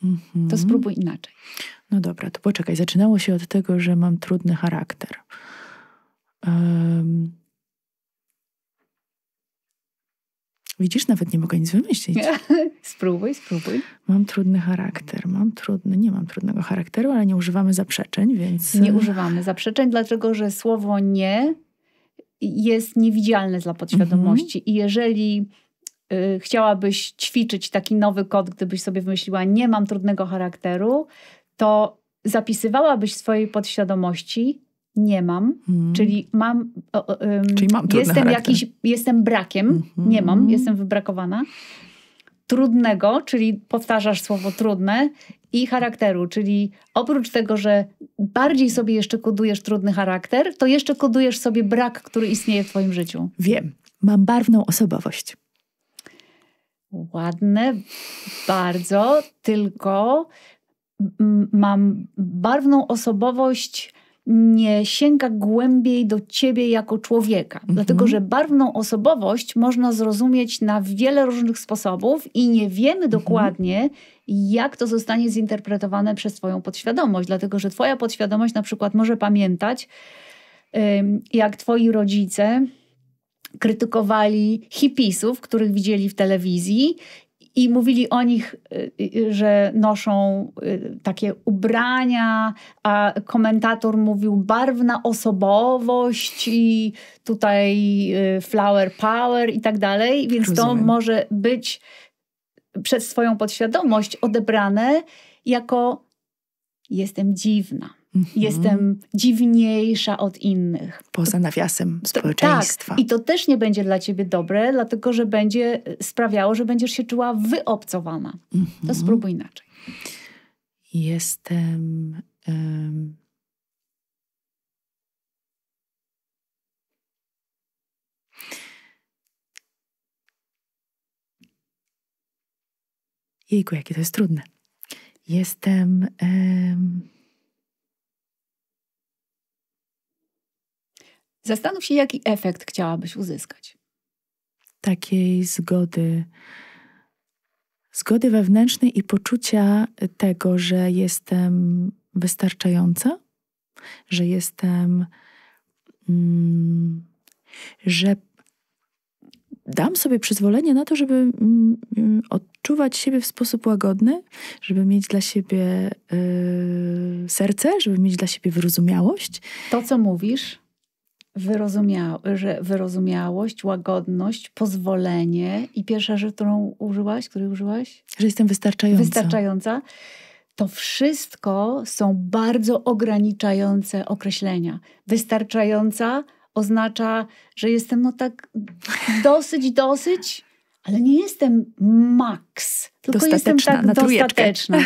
Mhm. To spróbuj inaczej. No dobra, to poczekaj. Zaczynało się od tego, że mam trudny charakter. Um, Widzisz, nawet nie mogę nic wymyślić. spróbuj, spróbuj. Mam trudny charakter, mam trudny, nie mam trudnego charakteru, ale nie używamy zaprzeczeń, więc... Nie używamy zaprzeczeń, dlatego że słowo nie jest niewidzialne dla podświadomości mhm. i jeżeli y, chciałabyś ćwiczyć taki nowy kod, gdybyś sobie wymyśliła nie mam trudnego charakteru, to zapisywałabyś w swojej podświadomości nie mam, mm. czyli mam, um, czyli mam jestem jakiś, jestem brakiem, mm -hmm. nie mam, jestem wybrakowana. Trudnego, czyli powtarzasz słowo trudne i charakteru, czyli oprócz tego, że bardziej sobie jeszcze kodujesz trudny charakter, to jeszcze kodujesz sobie brak, który istnieje w twoim życiu. Wiem, mam barwną osobowość. Ładne, bardzo, tylko mam barwną osobowość nie sięga głębiej do ciebie jako człowieka. Mhm. Dlatego, że barwną osobowość można zrozumieć na wiele różnych sposobów i nie wiemy mhm. dokładnie, jak to zostanie zinterpretowane przez Twoją podświadomość. Dlatego, że Twoja podświadomość na przykład może pamiętać, jak Twoi rodzice krytykowali hipisów, których widzieli w telewizji i mówili o nich, y, y, że noszą y, takie ubrania, a komentator mówił barwna osobowość i tutaj flower power i tak dalej, więc Rozumiem. to może być przez swoją podświadomość odebrane jako jestem dziwna. Mhm. Jestem dziwniejsza od innych. Poza nawiasem społeczeństwa. Tak. I to też nie będzie dla ciebie dobre, dlatego że będzie sprawiało, że będziesz się czuła wyobcowana. Mhm. To spróbuj inaczej. Jestem. Um... Jejku, jakie to jest trudne. Jestem. Um... Zastanów się, jaki efekt chciałabyś uzyskać. Takiej zgody, zgody wewnętrznej i poczucia tego, że jestem wystarczająca, że jestem, mm, że dam sobie przyzwolenie na to, żeby mm, odczuwać siebie w sposób łagodny, żeby mieć dla siebie y, serce, żeby mieć dla siebie wyrozumiałość. To, co mówisz, wyrozumia że wyrozumiałość, łagodność, pozwolenie i pierwsza rzecz, którą użyłaś, której użyłaś? Że jestem wystarczająca. Wystarczająca. To wszystko są bardzo ograniczające określenia. Wystarczająca oznacza, że jestem no tak dosyć, dosyć, ale nie jestem maks, tylko jestem tak dostateczna.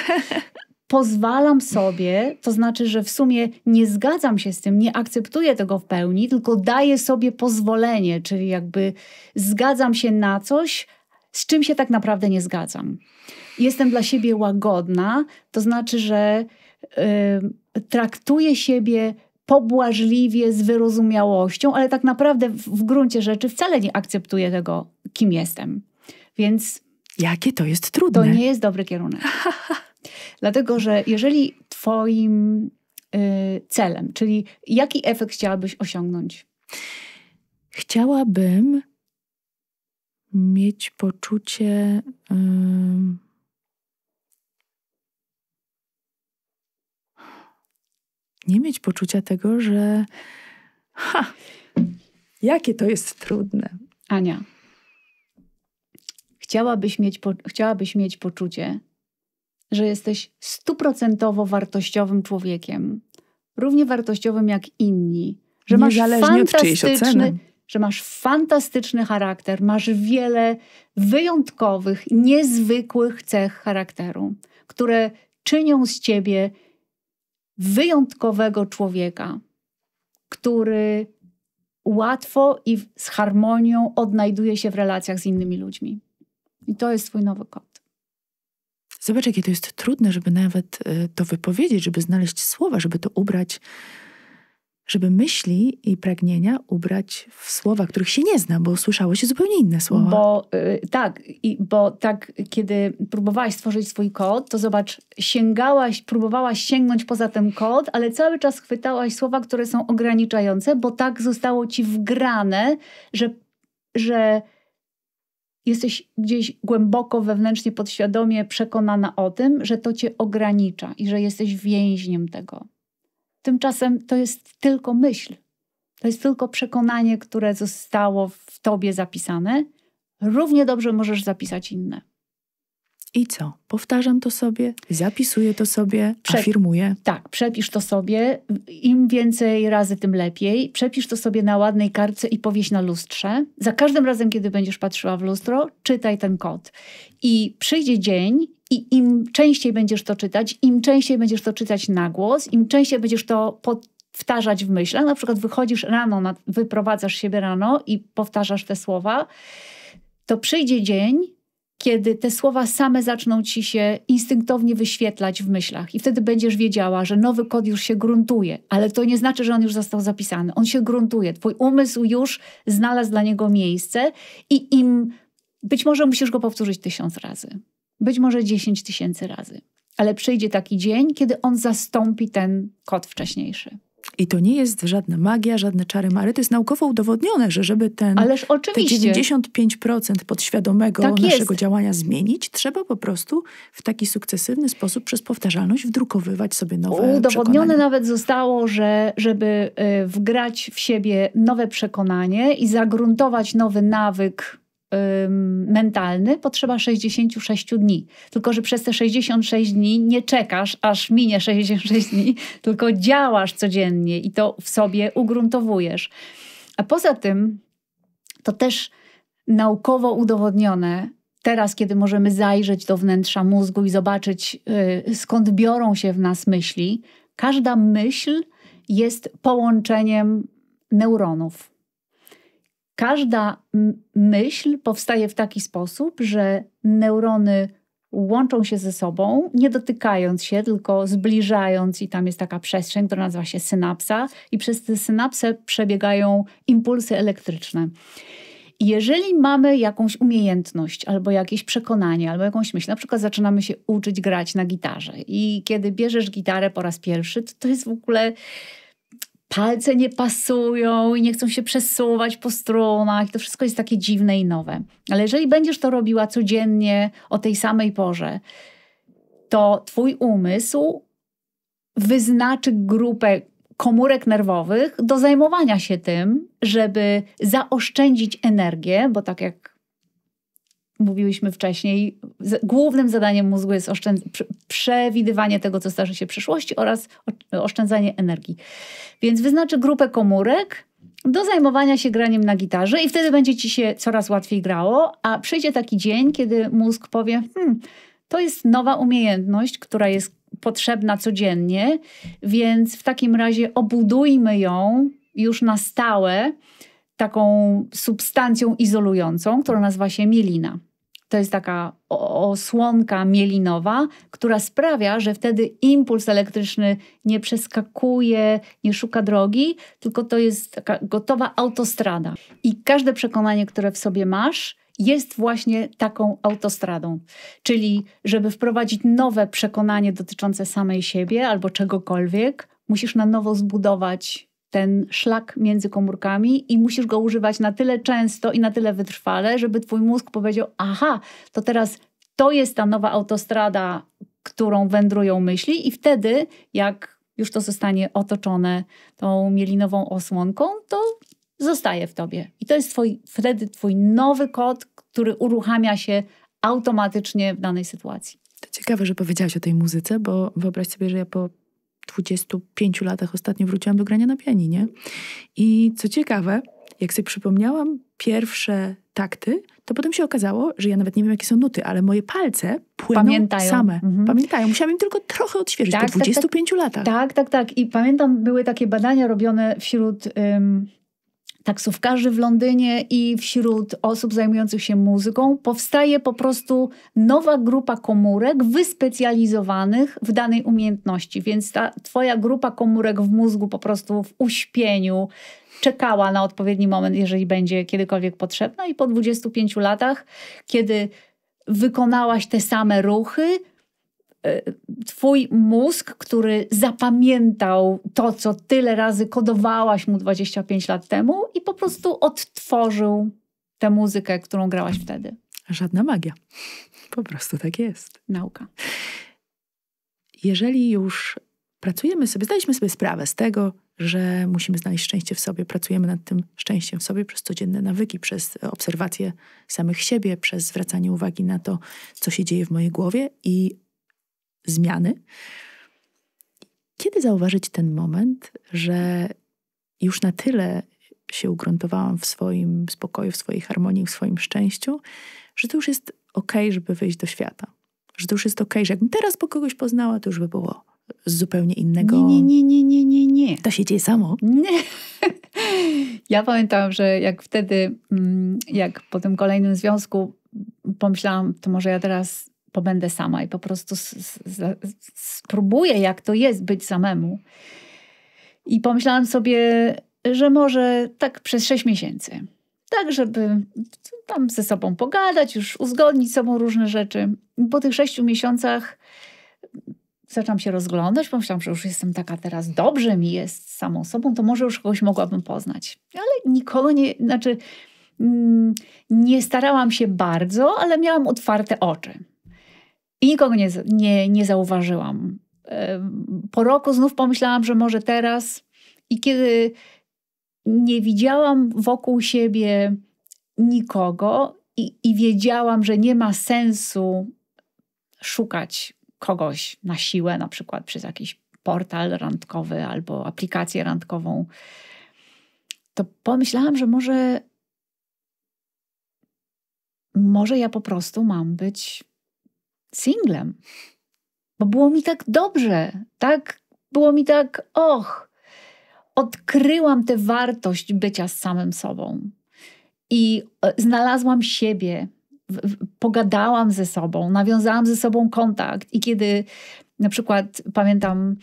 Pozwalam sobie, to znaczy, że w sumie nie zgadzam się z tym, nie akceptuję tego w pełni, tylko daję sobie pozwolenie, czyli jakby zgadzam się na coś, z czym się tak naprawdę nie zgadzam. Jestem dla siebie łagodna, to znaczy, że y, traktuję siebie pobłażliwie, z wyrozumiałością, ale tak naprawdę w, w gruncie rzeczy wcale nie akceptuję tego, kim jestem. Więc. Jakie to jest trudne. To nie jest dobry kierunek. Dlatego, że jeżeli Twoim y, celem, czyli jaki efekt chciałabyś osiągnąć? Chciałabym mieć poczucie. Nie mieć poczucia tego, że ha, jakie to jest trudne. Ania, chciałabyś mieć, po, chciałabyś mieć poczucie, że jesteś stuprocentowo wartościowym człowiekiem, równie wartościowym jak inni, że masz fantastyczny, że masz fantastyczny charakter, masz wiele wyjątkowych, niezwykłych cech charakteru, które czynią z ciebie wyjątkowego człowieka, który łatwo i z harmonią odnajduje się w relacjach z innymi ludźmi. I to jest Twój nowy kod. Zobacz, jakie to jest trudne, żeby nawet e, to wypowiedzieć, żeby znaleźć słowa, żeby to ubrać żeby myśli i pragnienia ubrać w słowa, których się nie zna, bo słyszało się zupełnie inne słowa. Bo y, tak, i, bo tak, kiedy próbowałaś stworzyć swój kod, to zobacz, sięgałaś, próbowałaś sięgnąć poza ten kod, ale cały czas chwytałaś słowa, które są ograniczające, bo tak zostało ci wgrane, że, że jesteś gdzieś głęboko wewnętrznie, podświadomie przekonana o tym, że to cię ogranicza i że jesteś więźniem tego. Tymczasem to jest tylko myśl. To jest tylko przekonanie, które zostało w tobie zapisane. Równie dobrze możesz zapisać inne. I co? Powtarzam to sobie, zapisuję to sobie, Prze afirmuję. Tak, przepisz to sobie. Im więcej razy, tym lepiej. Przepisz to sobie na ładnej kartce i powieś na lustrze. Za każdym razem, kiedy będziesz patrzyła w lustro, czytaj ten kod. I przyjdzie dzień, i im częściej będziesz to czytać, im częściej będziesz to czytać na głos, im częściej będziesz to powtarzać w myślach, na przykład wychodzisz rano, wyprowadzasz siebie rano i powtarzasz te słowa, to przyjdzie dzień, kiedy te słowa same zaczną ci się instynktownie wyświetlać w myślach. I wtedy będziesz wiedziała, że nowy kod już się gruntuje, ale to nie znaczy, że on już został zapisany. On się gruntuje. Twój umysł już znalazł dla niego miejsce i im być może musisz go powtórzyć tysiąc razy być może 10 tysięcy razy. Ale przyjdzie taki dzień, kiedy on zastąpi ten kod wcześniejszy. I to nie jest żadna magia, żadne czary mary. To jest naukowo udowodnione, że żeby ten Ależ oczywiście. te 95% podświadomego tak naszego jest. działania zmienić, trzeba po prostu w taki sukcesywny sposób przez powtarzalność wdrukowywać sobie nowe Udowodnione nawet zostało, że żeby y, wgrać w siebie nowe przekonanie i zagruntować nowy nawyk mentalny potrzeba 66 dni. Tylko, że przez te 66 dni nie czekasz, aż minie 66 dni, tylko działasz codziennie i to w sobie ugruntowujesz. A poza tym, to też naukowo udowodnione, teraz, kiedy możemy zajrzeć do wnętrza mózgu i zobaczyć, yy, skąd biorą się w nas myśli, każda myśl jest połączeniem neuronów. Każda myśl powstaje w taki sposób, że neurony łączą się ze sobą, nie dotykając się, tylko zbliżając, i tam jest taka przestrzeń, która nazywa się synapsa, i przez tę synapsę przebiegają impulsy elektryczne. Jeżeli mamy jakąś umiejętność, albo jakieś przekonanie, albo jakąś myśl, na przykład zaczynamy się uczyć grać na gitarze, i kiedy bierzesz gitarę po raz pierwszy, to, to jest w ogóle palce nie pasują i nie chcą się przesuwać po strunach. To wszystko jest takie dziwne i nowe. Ale jeżeli będziesz to robiła codziennie o tej samej porze, to twój umysł wyznaczy grupę komórek nerwowych do zajmowania się tym, żeby zaoszczędzić energię, bo tak jak mówiłyśmy wcześniej, głównym zadaniem mózgu jest przewidywanie tego, co zdarzy się w przyszłości oraz oszczędzanie energii. Więc wyznaczy grupę komórek do zajmowania się graniem na gitarze i wtedy będzie ci się coraz łatwiej grało, a przyjdzie taki dzień, kiedy mózg powie, hmm, to jest nowa umiejętność, która jest potrzebna codziennie, więc w takim razie obudujmy ją już na stałe taką substancją izolującą, która nazywa się mielina. To jest taka osłonka mielinowa, która sprawia, że wtedy impuls elektryczny nie przeskakuje, nie szuka drogi, tylko to jest taka gotowa autostrada. I każde przekonanie, które w sobie masz, jest właśnie taką autostradą. Czyli, żeby wprowadzić nowe przekonanie dotyczące samej siebie albo czegokolwiek, musisz na nowo zbudować ten szlak między komórkami i musisz go używać na tyle często i na tyle wytrwale, żeby twój mózg powiedział: Aha, to teraz to jest ta nowa autostrada, którą wędrują myśli, i wtedy, jak już to zostanie otoczone tą mielinową osłonką, to zostaje w tobie. I to jest twój, wtedy twój nowy kod, który uruchamia się automatycznie w danej sytuacji. To ciekawe, że powiedziałaś o tej muzyce, bo wyobraź sobie, że ja po 25 latach ostatnio wróciłam do grania na pianinie. I co ciekawe, jak sobie przypomniałam pierwsze takty, to potem się okazało, że ja nawet nie wiem, jakie są nuty, ale moje palce płyną Pamiętają. same. Mhm. Pamiętają. Musiałam im tylko trochę odświeżyć Tak, po tak, tak. 25 latach. Tak, tak, tak. I pamiętam, były takie badania robione wśród ym, taksówkarzy w Londynie i wśród osób zajmujących się muzyką. Powstaje po prostu nowa grupa komórek wyspecjalizowanych w danej umiejętności. Więc ta twoja grupa komórek w mózgu po prostu w uśpieniu czekała na odpowiedni moment, jeżeli będzie kiedykolwiek potrzebna. I po 25 latach, kiedy wykonałaś te same ruchy, twój mózg, który zapamiętał to, co tyle razy kodowałaś mu 25 lat temu i po prostu odtworzył tę muzykę, którą grałaś wtedy. Żadna magia. Po prostu tak jest. Nauka. Jeżeli już pracujemy sobie, zdaliśmy sobie sprawę z tego, że musimy znaleźć szczęście w sobie, pracujemy nad tym szczęściem w sobie przez codzienne nawyki, przez obserwację samych siebie, przez zwracanie uwagi na to, co się dzieje w mojej głowie i zmiany. Kiedy zauważyć ten moment, że już na tyle się ugruntowałam w swoim spokoju, w swojej harmonii, w swoim szczęściu, że to już jest okej, okay, żeby wyjść do świata. Że to już jest okej, okay, że jakbym teraz po kogoś poznała, to już by było z zupełnie innego. Nie, nie, nie, nie, nie, nie. To się dzieje samo. Nie. Ja pamiętam, że jak wtedy, mm, jak po tym kolejnym związku pomyślałam, to może ja teraz pobędę sama i po prostu spróbuję, jak to jest być samemu. I pomyślałam sobie, że może tak przez sześć miesięcy. Tak, żeby tam ze sobą pogadać, już uzgodnić sobą różne rzeczy. Po tych sześciu miesiącach zaczęłam się rozglądać, pomyślałam, że już jestem taka teraz, dobrze mi jest samą sobą, to może już kogoś mogłabym poznać. Ale nikogo nie, znaczy mm, nie starałam się bardzo, ale miałam otwarte oczy. I nikogo nie, nie, nie zauważyłam. Po roku znów pomyślałam, że może teraz. I kiedy nie widziałam wokół siebie nikogo i, i wiedziałam, że nie ma sensu szukać kogoś na siłę, na przykład przez jakiś portal randkowy albo aplikację randkową, to pomyślałam, że może może ja po prostu mam być singlem. Bo było mi tak dobrze, tak? Było mi tak, och, odkryłam tę wartość bycia z samym sobą i e, znalazłam siebie, pogadałam ze sobą, nawiązałam ze sobą kontakt. I kiedy na przykład pamiętam,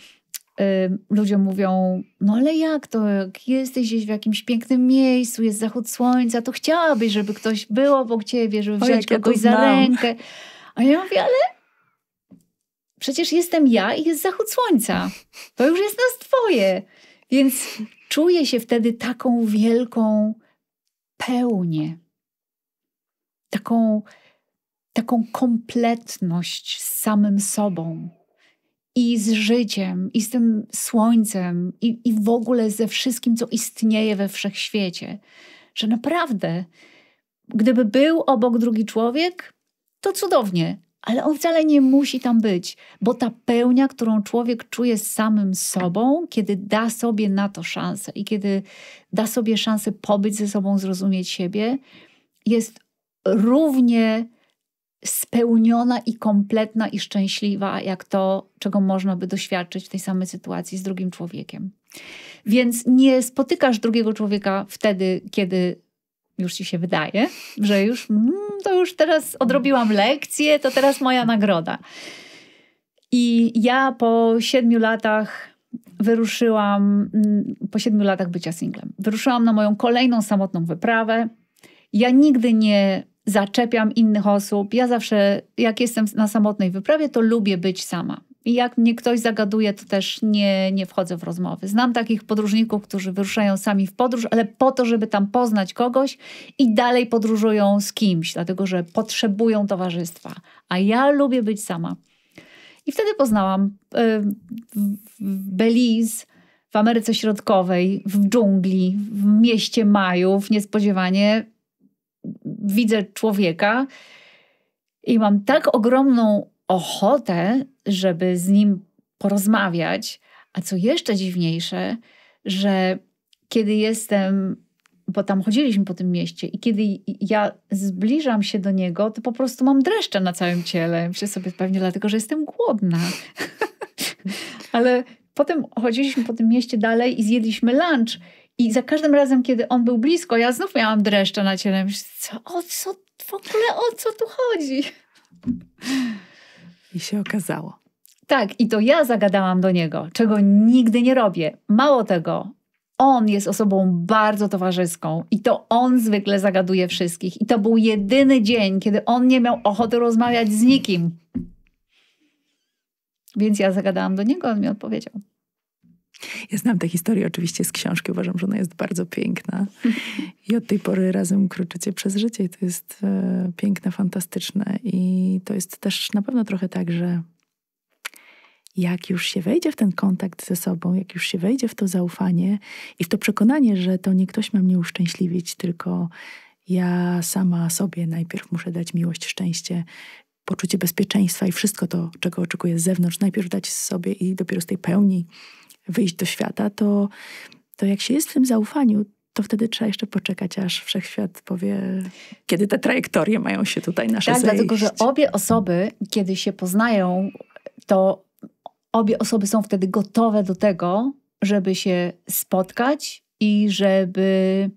y, ludzie mówią: No ale jak to, jak jesteś gdzieś w jakimś pięknym miejscu, jest zachód słońca, to chciałabyś, żeby ktoś był obok ciebie, żeby wziąć o, kogoś za rękę. A ja mówię: Ale przecież jestem ja i jest zachód słońca. To już jest nas dwoje. Więc czuję się wtedy taką wielką pełnię taką, taką kompletność z samym sobą i z życiem, i z tym słońcem, i, i w ogóle ze wszystkim, co istnieje we wszechświecie. Że naprawdę, gdyby był obok drugi człowiek, to cudownie, ale on wcale nie musi tam być, bo ta pełnia, którą człowiek czuje z samym sobą, kiedy da sobie na to szansę i kiedy da sobie szansę pobyć ze sobą, zrozumieć siebie, jest równie spełniona i kompletna i szczęśliwa, jak to, czego można by doświadczyć w tej samej sytuacji z drugim człowiekiem. Więc nie spotykasz drugiego człowieka wtedy, kiedy już ci się wydaje, że już mm, to już teraz odrobiłam lekcję, to teraz moja nagroda. I ja po siedmiu latach wyruszyłam, mm, po siedmiu latach bycia singlem, wyruszyłam na moją kolejną samotną wyprawę. Ja nigdy nie zaczepiam innych osób. Ja zawsze, jak jestem na samotnej wyprawie, to lubię być sama. I jak mnie ktoś zagaduje, to też nie, nie wchodzę w rozmowy. Znam takich podróżników, którzy wyruszają sami w podróż, ale po to, żeby tam poznać kogoś i dalej podróżują z kimś, dlatego że potrzebują towarzystwa. A ja lubię być sama. I wtedy poznałam w Belize, w Ameryce Środkowej, w dżungli, w mieście Majów, niespodziewanie widzę człowieka i mam tak ogromną ochotę, żeby z nim porozmawiać. A co jeszcze dziwniejsze, że kiedy jestem, bo tam chodziliśmy po tym mieście, i kiedy ja zbliżam się do niego, to po prostu mam dreszcze na całym ciele. Myślę sobie pewnie dlatego, że jestem głodna. Ale potem chodziliśmy po tym mieście dalej i zjedliśmy lunch. I za każdym razem, kiedy on był blisko, ja znów miałam dreszcze na ciele. Myślę, co, o co w ogóle, o co tu chodzi? I się okazało. Tak, i to ja zagadałam do niego, czego nigdy nie robię. Mało tego, on jest osobą bardzo towarzyską i to on zwykle zagaduje wszystkich. I to był jedyny dzień, kiedy on nie miał ochoty rozmawiać z nikim. Więc ja zagadałam do niego, on mi odpowiedział. Ja znam tę historię oczywiście z książki, uważam, że ona jest bardzo piękna. I od tej pory razem kroczycie przez życie i to jest e, piękne, fantastyczne. I to jest też na pewno trochę tak, że jak już się wejdzie w ten kontakt ze sobą, jak już się wejdzie w to zaufanie i w to przekonanie, że to nie ktoś ma mnie uszczęśliwić, tylko ja sama sobie najpierw muszę dać miłość, szczęście, poczucie bezpieczeństwa i wszystko to, czego oczekuję z zewnątrz, najpierw dać sobie i dopiero z tej pełni wyjść do świata, to, to jak się jest w tym zaufaniu, to wtedy trzeba jeszcze poczekać, aż wszechświat powie, kiedy te trajektorie mają się tutaj nasze Tak, zejść. dlatego że obie osoby, kiedy się poznają, to obie osoby są wtedy gotowe do tego, żeby się spotkać i żeby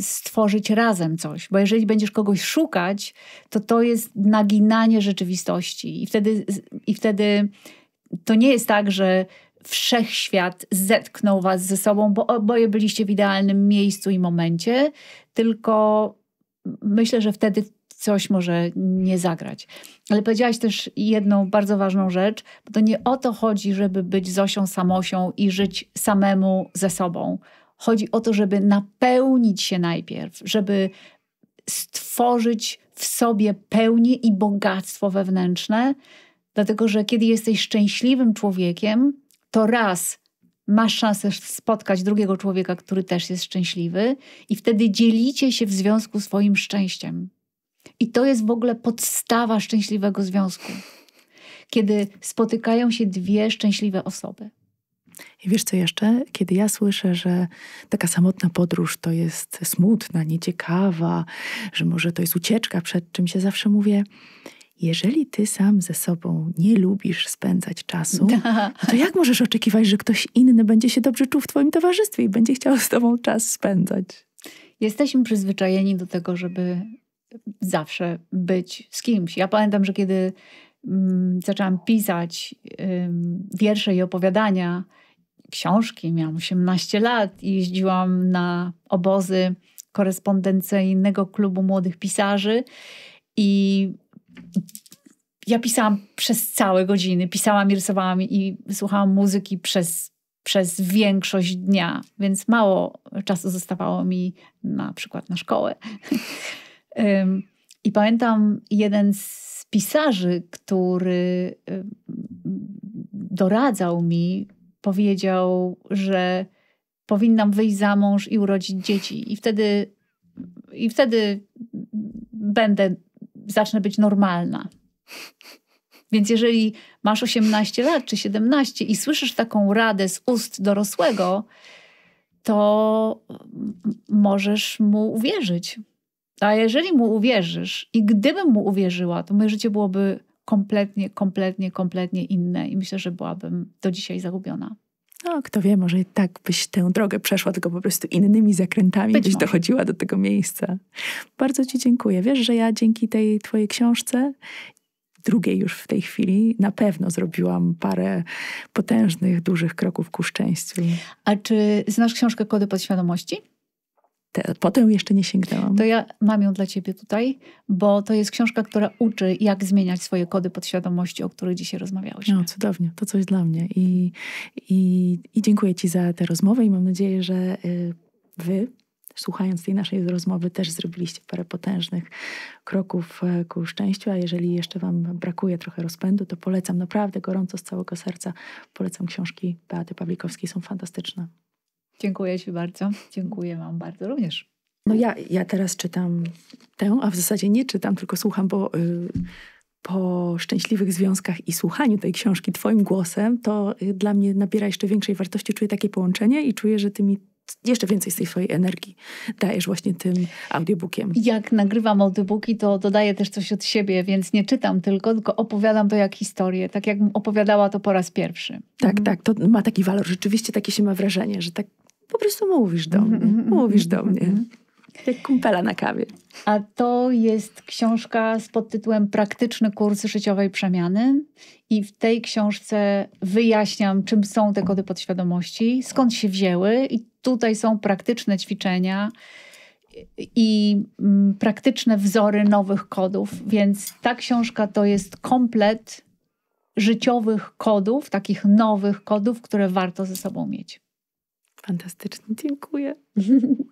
stworzyć razem coś. Bo jeżeli będziesz kogoś szukać, to to jest naginanie rzeczywistości. I wtedy, i wtedy to nie jest tak, że wszechświat zetknął was ze sobą, bo oboje byliście w idealnym miejscu i momencie, tylko myślę, że wtedy coś może nie zagrać. Ale powiedziałaś też jedną bardzo ważną rzecz, bo to nie o to chodzi, żeby być Zosią Samosią i żyć samemu ze sobą. Chodzi o to, żeby napełnić się najpierw, żeby stworzyć w sobie pełnię i bogactwo wewnętrzne, dlatego że kiedy jesteś szczęśliwym człowiekiem, to raz masz szansę spotkać drugiego człowieka, który też jest szczęśliwy, i wtedy dzielicie się w związku swoim szczęściem. I to jest w ogóle podstawa szczęśliwego związku, kiedy spotykają się dwie szczęśliwe osoby. I wiesz co jeszcze? Kiedy ja słyszę, że taka samotna podróż to jest smutna, nieciekawa, że może to jest ucieczka przed czymś, ja zawsze mówię, jeżeli ty sam ze sobą nie lubisz spędzać czasu, no to jak możesz oczekiwać, że ktoś inny będzie się dobrze czuł w twoim towarzystwie i będzie chciał z tobą czas spędzać? Jesteśmy przyzwyczajeni do tego, żeby zawsze być z kimś. Ja pamiętam, że kiedy um, zaczęłam pisać um, wiersze i opowiadania, książki, miałam 18 lat i jeździłam na obozy korespondencyjnego klubu młodych pisarzy i ja pisałam przez całe godziny, pisałam i rysowałam i słuchałam muzyki przez, przez większość dnia, więc mało czasu zostawało mi na przykład na szkołę. I pamiętam jeden z pisarzy, który doradzał mi, powiedział, że powinnam wyjść za mąż i urodzić dzieci. I wtedy, i wtedy będę zacznę być normalna. Więc jeżeli masz 18 lat czy 17 i słyszysz taką radę z ust dorosłego, to możesz mu uwierzyć. A jeżeli mu uwierzysz i gdybym mu uwierzyła, to moje życie byłoby kompletnie, kompletnie, kompletnie inne i myślę, że byłabym do dzisiaj zagubiona. No, kto wie, może i tak byś tę drogę przeszła, tylko po prostu innymi zakrętami Być byś może. dochodziła do tego miejsca. Bardzo Ci dziękuję. Wiesz, że ja dzięki tej Twojej książce, drugiej już w tej chwili, na pewno zrobiłam parę potężnych, dużych kroków ku szczęściu. A czy znasz książkę Kody podświadomości? Te, potem jeszcze nie sięgnęłam. To ja mam ją dla ciebie tutaj, bo to jest książka, która uczy, jak zmieniać swoje kody podświadomości, o których dzisiaj rozmawiałyśmy. No, cudownie, to coś dla mnie. I, i, I dziękuję Ci za tę rozmowę i mam nadzieję, że y, Wy, słuchając tej naszej rozmowy, też zrobiliście parę potężnych kroków e, ku szczęściu, a jeżeli jeszcze Wam brakuje trochę rozpędu, to polecam naprawdę gorąco z całego serca. Polecam książki Beaty Pawlikowskiej, są fantastyczne. Dziękuję ci bardzo. Dziękuję wam bardzo również. No ja, ja teraz czytam tę, a w zasadzie nie czytam, tylko słucham, bo y, po szczęśliwych związkach i słuchaniu tej książki twoim głosem, to y, dla mnie nabiera jeszcze większej wartości. Czuję takie połączenie i czuję, że ty mi jeszcze więcej z tej swojej energii dajesz właśnie tym audiobookiem. Jak nagrywam audiobooki, to dodaję też coś od siebie, więc nie czytam tylko, tylko opowiadam to jak historię, tak jakbym opowiadała to po raz pierwszy. Tak, tak, to ma taki walor. Rzeczywiście takie się ma wrażenie, że tak po prostu mówisz do mnie, Mhm, mówisz do mnie. Jak kumpela na kawie. A to jest książka z podtytułem Praktyczny kurs życiowej przemiany. I w tej książce wyjaśniam, czym są te kody podświadomości, skąd się wzięły. I tutaj są praktyczne ćwiczenia i mm, praktyczne wzory nowych kodów. Więc ta książka to jest komplet życiowych kodów, takich nowych kodów, które warto ze sobą mieć. Fantastycznie, dziękuję.